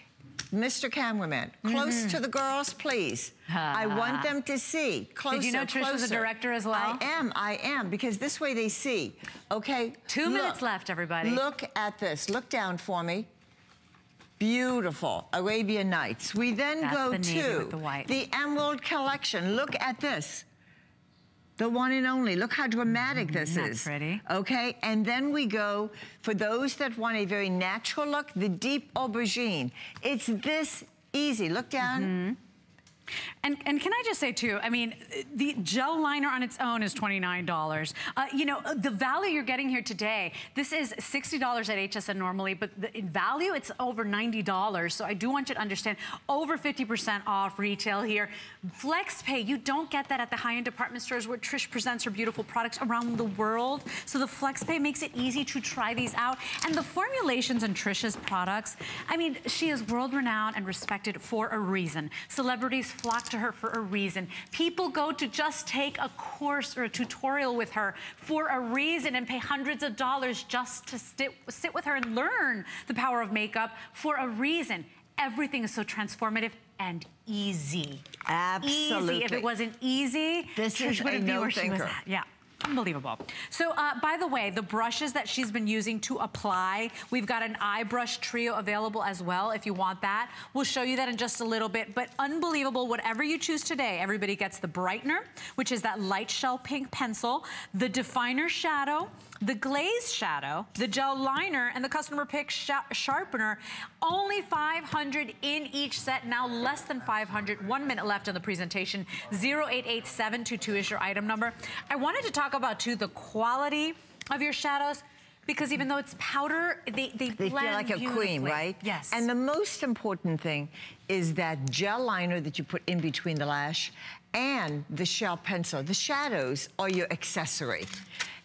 Mr. Cameraman, close mm-hmm. to the girls, please. I want them to see. Closer, Did you know Trish was a director as well? I am, I am, because this way they see. Okay. Two look. minutes left, everybody. Look at this. Look down for me. Beautiful Arabian Nights. We then That's go the to the white. the Emerald Collection. Look at this. The one and only. Look how dramatic this Isn't pretty? Okay, and then we go, for those that want a very natural look, the deep aubergine. It's this easy. Look down. Mm-hmm. And, and can I just say too, I mean, the gel liner on its own is $29. Uh, you know, the value you're getting here today, this is $60 at HSN normally, but the, in value, it's over $90. So I do want you to understand, over 50% off retail here. Flex pay, you don't get that at the high-end department stores where Trish presents her beautiful products around the world. So the flex pay makes it easy to try these out. And the formulations in Trish's products, I mean, she is world-renowned and respected for a reason. Celebrities flock to her for a reason. People go to just take a course or a tutorial with her for a reason and pay hundreds of dollars just to sit, sit with her and learn the power of makeup for a reason. Everything is so transformative and easy. Absolutely. Easy. If it wasn't easy, This Trish wouldn't be where she was at. Yeah. Unbelievable. So, uh, by the way, the brushes that she's been using to apply, we've got an eye brush trio available as well if you want that. We'll show you that in just a little bit, but unbelievable. Whatever you choose today, everybody gets the brightener, which is that light shell pink pencil, the definer shadow, the glaze shadow, the gel liner, and the customer pick sha- sharpener. Only 500 in each set, now less than 500. One minute left on the presentation. 088722 is your item number. I wanted to talk about, too, the quality of your shadows because even though it's powder, they, they, They feel blend like a cream, right? Yes. And the most important thing is that gel liner that you put in between the lash and the shell pencil. The shadows are your accessory.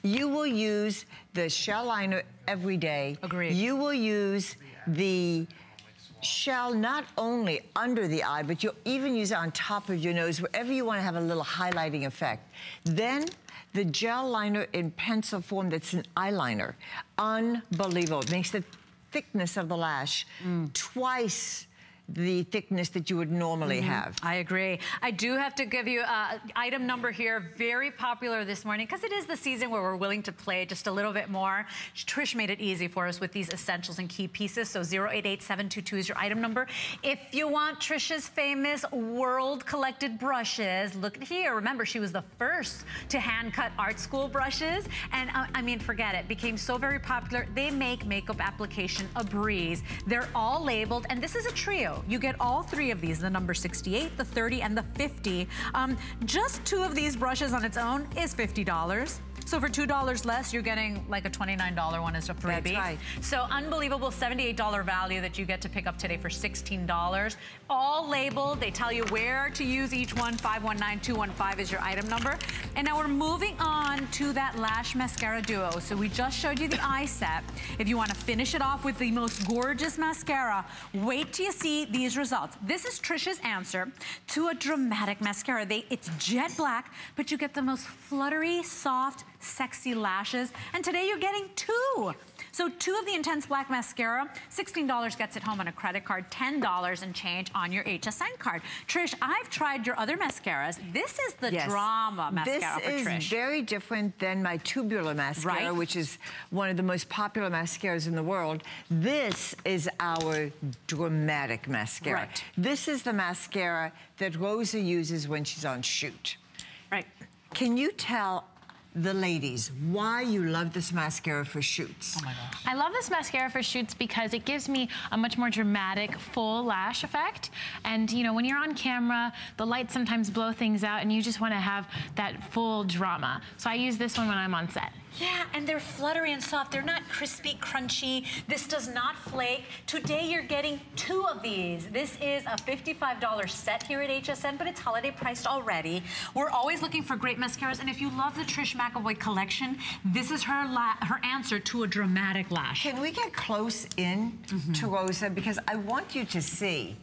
You will use the shell liner every day. Agreed. You will use the shell not only under the eye, but you'll even use it on top of your nose, wherever you want to have a little highlighting effect. Then the gel liner in pencil form that's an eyeliner. Unbelievable. It makes the thickness of the lash mm. twice the thickness that you would normally have. I agree. I do have to give you uh, item number here, very popular this morning because it is the season where we're willing to play just a little bit more. Trish made it easy for us with these essentials and key pieces. So 088722 is your item number. If you want Trish's famous world collected brushes, look here. Remember, she was the first to hand cut art school brushes. And uh, I mean, forget it, became so very popular. They make makeup application a breeze. They're all labeled, and this is a trio. You get all three of these, the number 68, the 30, and the 50. Um, just two of these brushes on its own is $50. So for $2 less, you're getting like a $29 one as a freebie. That's right. So unbelievable $78 value that you get to pick up today for $16. All labeled. They tell you where to use each one. 519215 is your item number. And now we're moving on to that Lash Mascara Duo. So we just showed you the eye set. If you want to finish it off with the most gorgeous mascara, wait till you see these results. This is Trisha's answer to a dramatic mascara. They, it's jet black, but you get the most fluttery, soft, sexy lashes. And today you're getting two. So two of the Intense Black Mascara, $16 gets it home on a credit card, $10 and change on your HSN card. Trish, I've tried your other mascaras. This is the Yes. drama mascara this for is very different than my tubular mascara, Right. which is one of the most popular mascaras in the world. This is our dramatic mascara. Right. This is the mascara that Rosa uses when she's on shoot. Right. Can you tell the ladies why you love this mascara for shoots? Oh my gosh. I love this mascara for shoots because it gives me a much more dramatic full lash effect. And you know, when you're on camera, the lights sometimes blow things out and you just want to have that full drama. So I use this one when I'm on set. Yeah, and they're fluttery and soft. They're not crispy, crunchy. This does not flake. Today you're getting two of these. This is a $55 set here at HSN, but it's holiday priced already. We're always looking for great mascaras, and if you love the Trish McEvoy collection, this is her la her answer to a dramatic lash. Can we get close in mm-hmm. to Rosa? Because I want you to see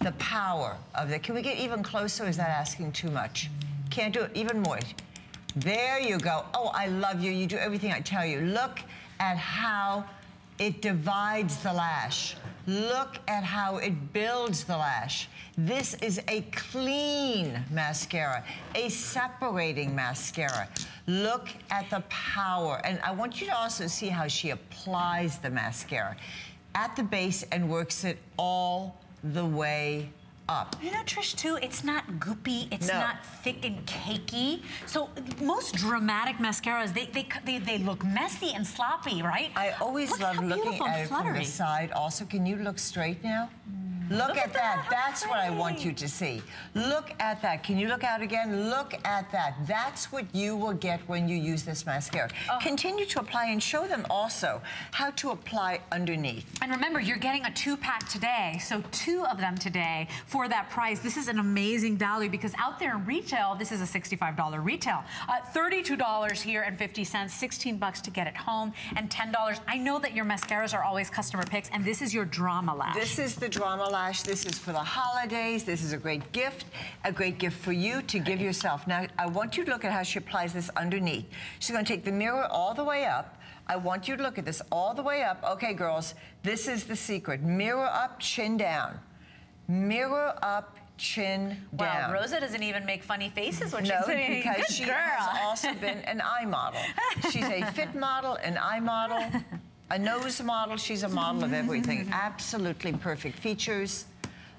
the power of it. Can we get even closer? Is that asking too much? Can't do it even more. There you go. Oh, I love you. You do everything I tell you. Look at how it divides the lash. Look at how it builds the lash. This is a clean mascara, a separating mascara. Look at the power. And I want you to also see how she applies the mascara at the base and works it all the way up. You know, Trish, too, it's not goopy, it's No. not thick and cakey. So most dramatic mascaras, they, they, they, they look messy and sloppy, right? I always Look love looking at it from the side. Also, can you look straight now? Look, at, that. That's what I want you to see. Look at that. Can you look out again? Look at that. That's what you will get when you use this mascara. Oh. Continue to apply and show them also how to apply underneath. And remember, you're getting a two-pack today, so two of them today for that price. This is an amazing value because out there in retail, this is a $65 retail. Uh, $32 here and 50 cents, 16 bucks to get it home, and $10. I know that your mascaras are always customer picks, and this is your drama lash. This is the Drama Lash. This is for the holidays. This is a great gift, a great gift for you to give yourself. Now, I want you to look at how she applies this underneath. She's going to take the mirror all the way up. I want you to look at this all the way up. Okay, girls, this is the secret. Mirror up, chin down. Mirror up, chin down. Wow, Rosa doesn't even make funny faces when no, she's saying, because Good she girl. has also been an eye model. (laughs) She's a fit model, an eye model, a nose model. She's a model of everything. Absolutely perfect features.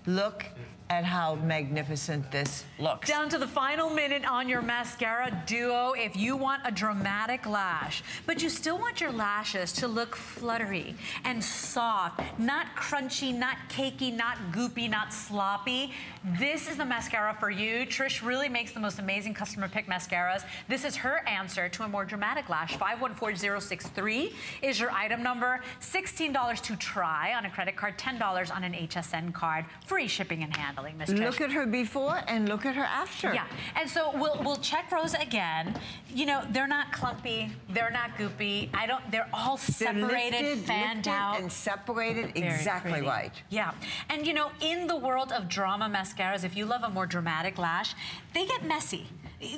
Look at how magnificent this looks. Down to the final minute on your mascara duo if you want a dramatic lash, but you still want your lashes to look fluttery and soft, not crunchy, not cakey, not goopy, not sloppy. This is the mascara for you. Trish really makes the most amazing customer pick mascaras. This is her answer to a more dramatic lash. 514063 is your item number. $16 to try on a credit card, $10 on an HSN card. Free shipping and handling, Miss Trish. Look at her before and look at her after. Yeah, and so we'll we'll check Rosa again. You know, they're not clumpy, they're not goopy. I don't. They're all They're separated, lifted, fanned lifted out. and separated Very exactly pretty. right. Yeah, and you know, in the world of drama mascaras, if you love a more dramatic lash, they get messy.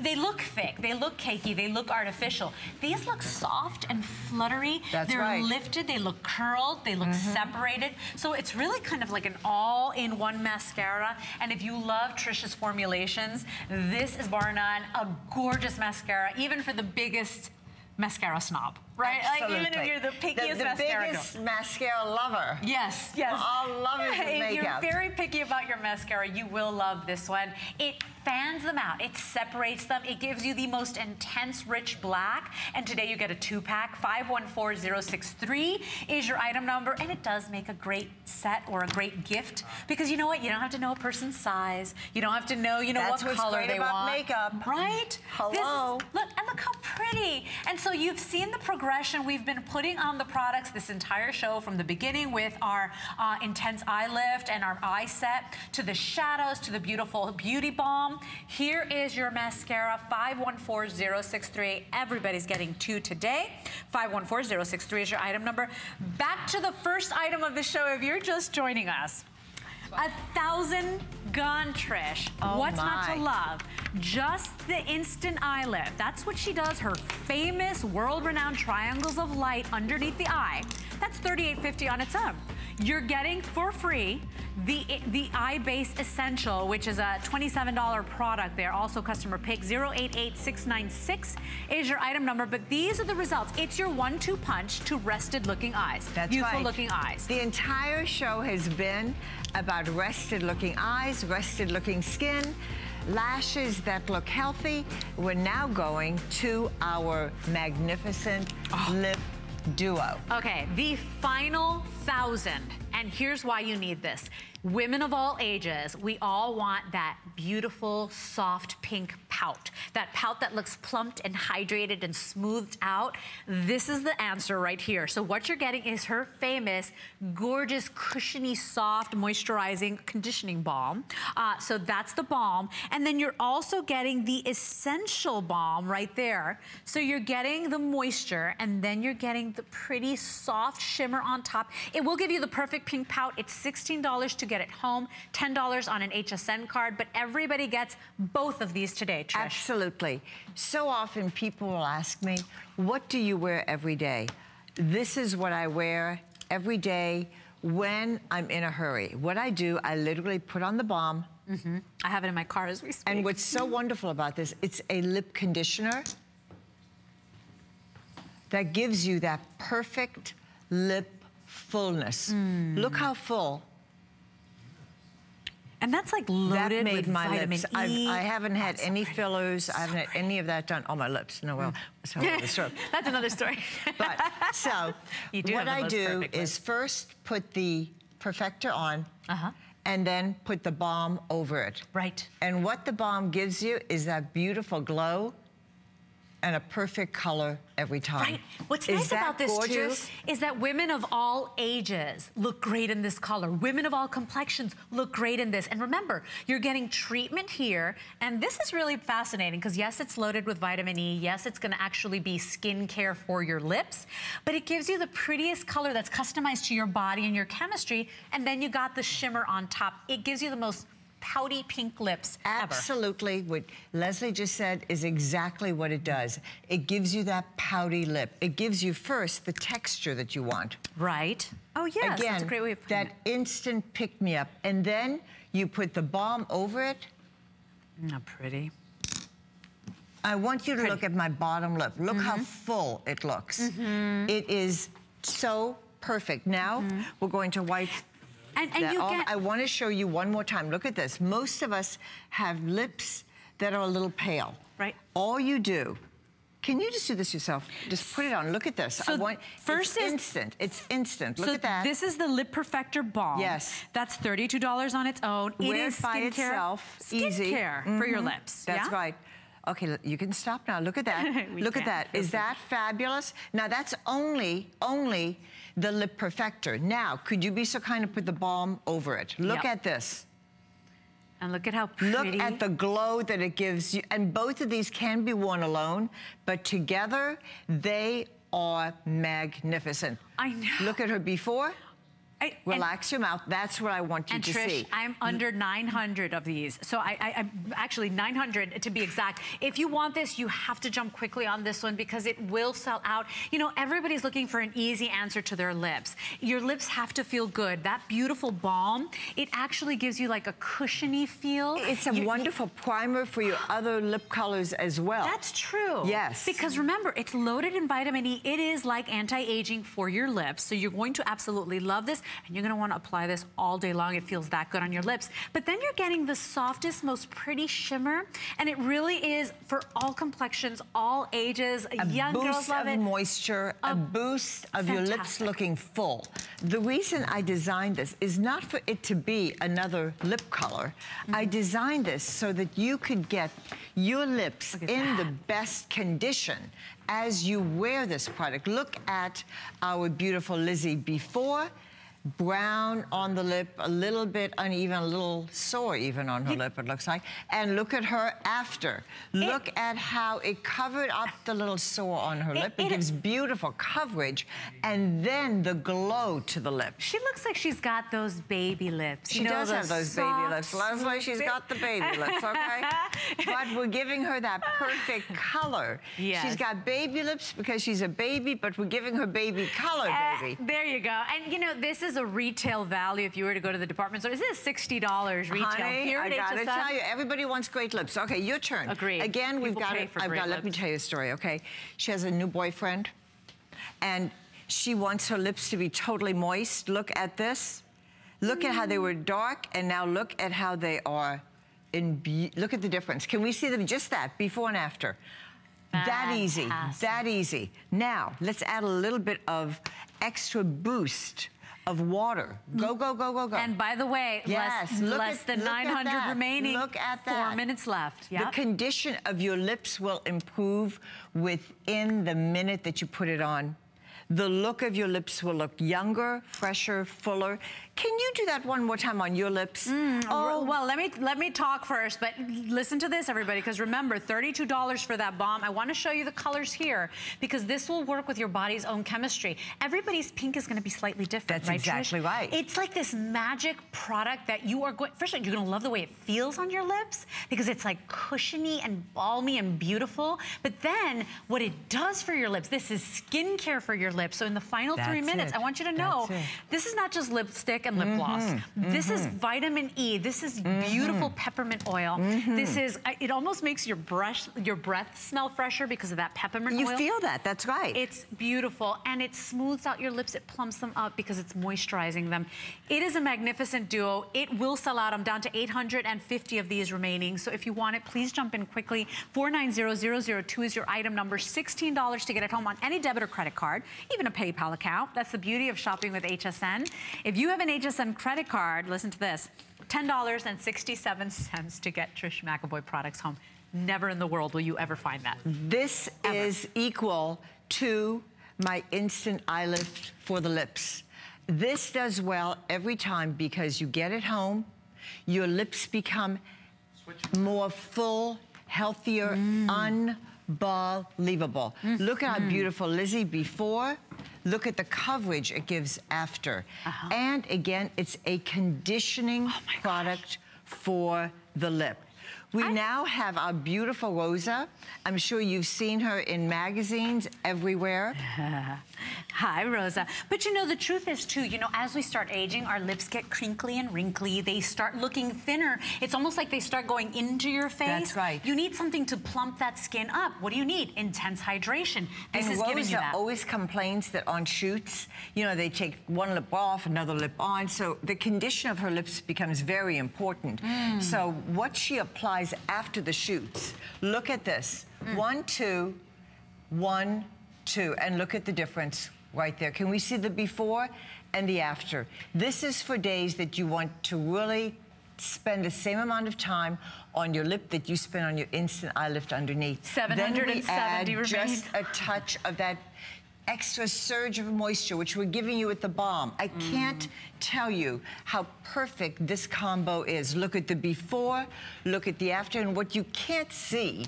They look thick, they look cakey, they look artificial. These look soft and fluttery. That's They're right. lifted, they look curled, they look mm-hmm. separated. So it's really kind of like an all-in-one mascara. And if you love Trisha's formulations, this is bar none a gorgeous mascara, even for the biggest mascara snob, right? Like even if you're the pickiest the, the mascara biggest girl. mascara lover. Yes, yes. All lovers (laughs) of if you're very picky about your mascara, you will love this one. It fans them out. It separates them. It gives you the most intense, rich black. And today you get a two-pack. 514063 is your item number. And it does make a great set or a great gift. Because you know what? You don't have to know a person's size. You don't have to know, you know, That's what what's color great they about want. makeup. Right? Hello. Is- look, and look how pretty. And so you've seen the progression. We've been putting on the products this entire show from the beginning with our uh, intense eye lift and our eye set to the shadows to the beautiful beauty balm. Here is your mascara 514063. Everybody's getting two today. 514063 is your item number. Back to the first item of the show if you're just joining us. A thousand gone, Trish. Oh, What's not to love? Just the instant eye lift. That's what she does. Her famous world-renowned triangles of light underneath the eye. That's $38.50 on its own. You're getting for free the the eye base essential, which is a $27 product. There also customer pick 088696 is your item number. But these are the results. It's your one-two punch to rested-looking eyes, That's youthful-looking eyes. The entire show has been about rested looking eyes, rested looking skin, lashes that look healthy. We're now going to our magnificent Oh. lip duo. Okay, the final thousand. And here's why you need this. Women of all ages, we all want that beautiful, soft pink pout. That pout that looks plumped and hydrated and smoothed out. This is the answer right here. So what you're getting is her famous, gorgeous, cushiony, soft, moisturizing conditioning balm. Uh, so that's the balm. And then you're also getting the essential balm right there. So you're getting the moisture and then you're getting the pretty soft shimmer on top. It will give you the perfect pink pout. It's $16 to get it home, $10 on an HSN card, but everybody gets both of these today, Trish. Absolutely. So often people will ask me, what do you wear every day? This is what I wear every day when I'm in a hurry. What I do, I literally put on the balm. Mm-hmm. I have it in my car as we speak. And what's so wonderful about this, it's a lip conditioner that gives you that perfect lip fullness. Mm. Look how full. And that's like loaded that made with my vitamin lips. I've, E. I haven't had That's any pretty. fillers. I haven't had any of that done on my lips. No, well, (laughs) that's a whole other story. That's another story. But so (laughs) You do what I do is first put the perfector on Uh-huh. and then put the balm over it. Right. And what the balm gives you is that beautiful glow and a perfect color every time. Right. What's is nice about this gorgeous? too is that women of all ages look great in this color. Women of all complexions look great in this. And remember, you're getting treatment here, and this is really fascinating because yes, it's loaded with vitamin E. Yes, it's going to actually be skincare for your lips, but it gives you the prettiest color that's customized to your body and your chemistry. And then you got the shimmer on top. It gives you the most pouty pink lips ever. Absolutely. What Lesley just said is exactly what it does. It gives you that pouty lip. It gives you first the texture that you want. Right. Oh yes, Again, that's a great way of putting that instant pick-me-up. And then you put the balm over it. Not pretty. I want you to look at my bottom lip. Look how Mm-hmm. full it looks. It is so perfect. Now we're going to wipe And, and you off. get I want to show you one more time. Look at this. Most of us have lips that are a little pale. Right. All you do, can you just do this yourself? Just put it on. Look at this. So I want, first it's is- instant. It's instant. Look so at that. this is the Lip Perfector Balm. Yes. That's $32 on its own. Wear it is by skincare, itself, easy. skincare for your Mhm. lips. That's yeah? right. Okay, you can stop now. Look at that. (laughs) Look at that. Is that fabulous? Now that's only, only the lip perfector. Now, could you be so kind to put the balm over it? Look Yep. at this. And look at how pretty. Look at the glow that it gives you. And both of these can be worn alone, but together they are magnificent. I know. Look at her before I- Relax your mouth. That's what I want you And to Trish, see. I'm under 900 of these. So I, I, I'm actually 900 to be exact. If you want this, you have to jump quickly on this one because it will sell out. You know, everybody's looking for an easy answer to their lips. Your lips have to feel good. That beautiful balm, it actually gives you like a cushiony feel. It's a You- wonderful primer for your other lip colors as well. That's true. Yes. Because remember, it's loaded in vitamin E. It is like anti-aging for your lips. So you're going to absolutely love this. And you're going to want to apply this all day long. It feels that good on your lips. But then you're getting the softest, most pretty shimmer. And it really is for all complexions, all ages. a Young girls love it. A boost of moisture, a, boost of your lips looking full. The reason I designed this is not for it to be another lip color. I Mm-hmm. designed this so that you could get your lips in the best condition as you wear this product. Look at our beautiful Lizzie before. Brown on the lip, a little bit uneven, a little sore even on her lip, it looks like. And look at her after. Look at how it covered up the little sore on her lip. It, it- gives beautiful coverage. And then the glow to the lip. She looks like she's got those baby lips. She you know, does have those baby soft, lips. Lesley, she's got the baby lips, okay? (laughs) but we're giving her that perfect color. Yes. She's got baby lips because she's a baby, but we're giving her baby color, Eh, baby. there you go. And you know, this is a retail value if you were to go to the department store. Is this $60 retail. Honey, Here I gotta HSN. tell you, everybody wants great lips. Okay, your turn. Agreed. Again, we've got it. for I've great got. Let me tell you a story. Okay, she has a new boyfriend, and she wants her lips to be totally moist. Look at this. Look at how they were dark, and now look at how they are. In be- look at the difference. Can we see them? Just that before and after. That easy. That easy. Now let's add a little bit of extra boost of water. Go, go, go, go, go. And by the way, Yes, less, look less at- than look at 900 that. remaining. Look at Four minutes left. The condition of your lips will improve within the minute that you put it on. The look of your lips will look younger, fresher, fuller. Can you do that one more time on your lips? Mm, oh well, let me let me talk first. But listen to this, everybody, because remember, thirty-two dollars for that bomb. I want to show you the colors here because this will work with your body's own chemistry. Everybody's pink is going to be slightly different. That's right, Trish? exactly right. It's like this magic product that you are going. First of all, you're going to love the way it feels on your lips because it's like cushiony and balmy and beautiful. But then, what it does for your lips, this is skincare for your lips. So in the final three minutes, it. I want you to know this is not just lipstick and lip gloss. Mm-hmm. This is mm-hmm. vitamin E. This is beautiful mm-hmm. peppermint oil. Mm-hmm. This is, it almost makes your brush, your breath smell fresher because of that peppermint You oil. feel that, that's right. It's beautiful and it smooths out your lips. It plumps them up because it's moisturizing them. It is a magnificent duo. It will sell out. I'm down to 850 of these remaining. So if you want it, please jump in quickly. 490002 is your item number. $16 to get it home on any debit or credit card, even a PayPal account. That's the beauty of shopping with HSN. If you have an HSN credit card, listen to this. $10.67 to get Trish McEvoy products home. Never in the world will you ever find that. This is equal to my instant eye lift for the lips. This does well every time because you get it home, your lips become more full, healthier, mm. unbelievable. Mm. Look at how mm. beautiful Lizzie before. Look at the coverage it gives after. And again, it's a conditioning product for the lip. We now have our beautiful Rosa. I'm sure you've seen her in magazines everywhere. (laughs) (laughs) Hi, Rosa. But you know, the truth is too, you know, as we start aging, our lips get crinkly and wrinkly. They start looking thinner. It's almost like they start going into your face. That's right. You need something to plump that skin up. What do you need? Intense hydration. This and is Rosa giving you that. always complains that on shoots, you know, they take one lip off, another lip on. So the condition of her lips becomes very important. Mm. So what she applies after the shoots, look at this. Mm. One, two, one, two, and look at the difference right there. Can we see the before and the after? This is for days that you want to really spend the same amount of time on your lip that you spend on your instant eye lift underneath. Then we 770 add just a touch of that extra surge of moisture, which we're giving you with the balm. I mm. can't tell you how perfect this combo is. Look at the before, look at the after, and what you can't see,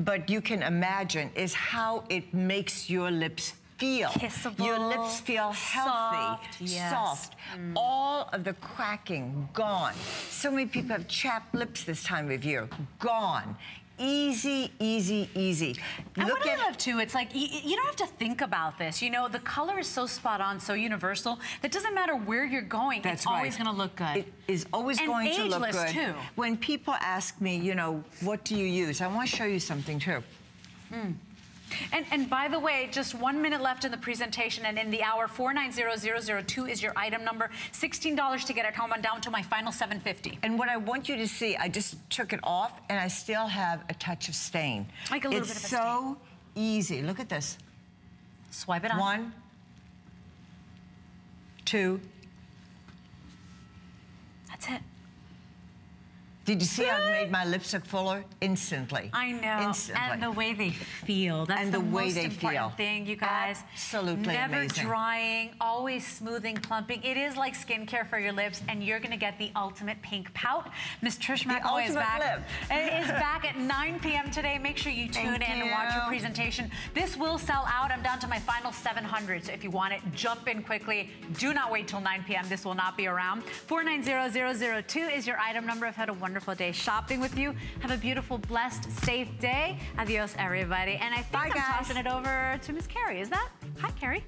but you can imagine, is how it makes your lips feel. Kissable, Your lips feel healthy, soft, yes. soft. Mm. All of the cracking gone. So many people have chapped lips this time of year. Gone. Easy, easy, easy. And Look what at I love too, it's like you, you don't have to think about this. You know, the color is so spot on, so universal. That doesn't matter where you're going. That's it's always going to look good. It is always And going to look ageless, good. too. When people ask me, you know, what do you use? I want to show you something too. Mm. And, and by the way, just one minute left in the presentation and in the hour, 490002 is your item number. $16 to get it home. I'm down to my final 750 And what I want you to see, I just took it off and I still have a touch of stain. Like a little it's bit of a so easy. Look at this. Swipe it on. One, two. That's it. Did you see how it made my lips look fuller? Instantly. I know. Instantly. And the way they feel. That's And the, the way most they important feel. thing, you guys. Absolutely Never amazing. drying, always smoothing, plumping. It is like skincare for your lips, and you're going to get the ultimate pink pout. Miss Trish McEvoy is back. lip. It is back at 9 p.m. today. Make sure you tune Thank in and watch your presentation. This will sell out. I'm down to my final 700. So if you want it, jump in quickly. Do not wait till 9 p.m. This will not be around. 490002 is your item number. I've had a wonderful day shopping with you. Have a beautiful, blessed, safe day. Adios, everybody. And I think Bye, I'm guys. tossing it over to Miss Carrie. Is that? Hi, Carrie.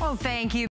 Well, thank you.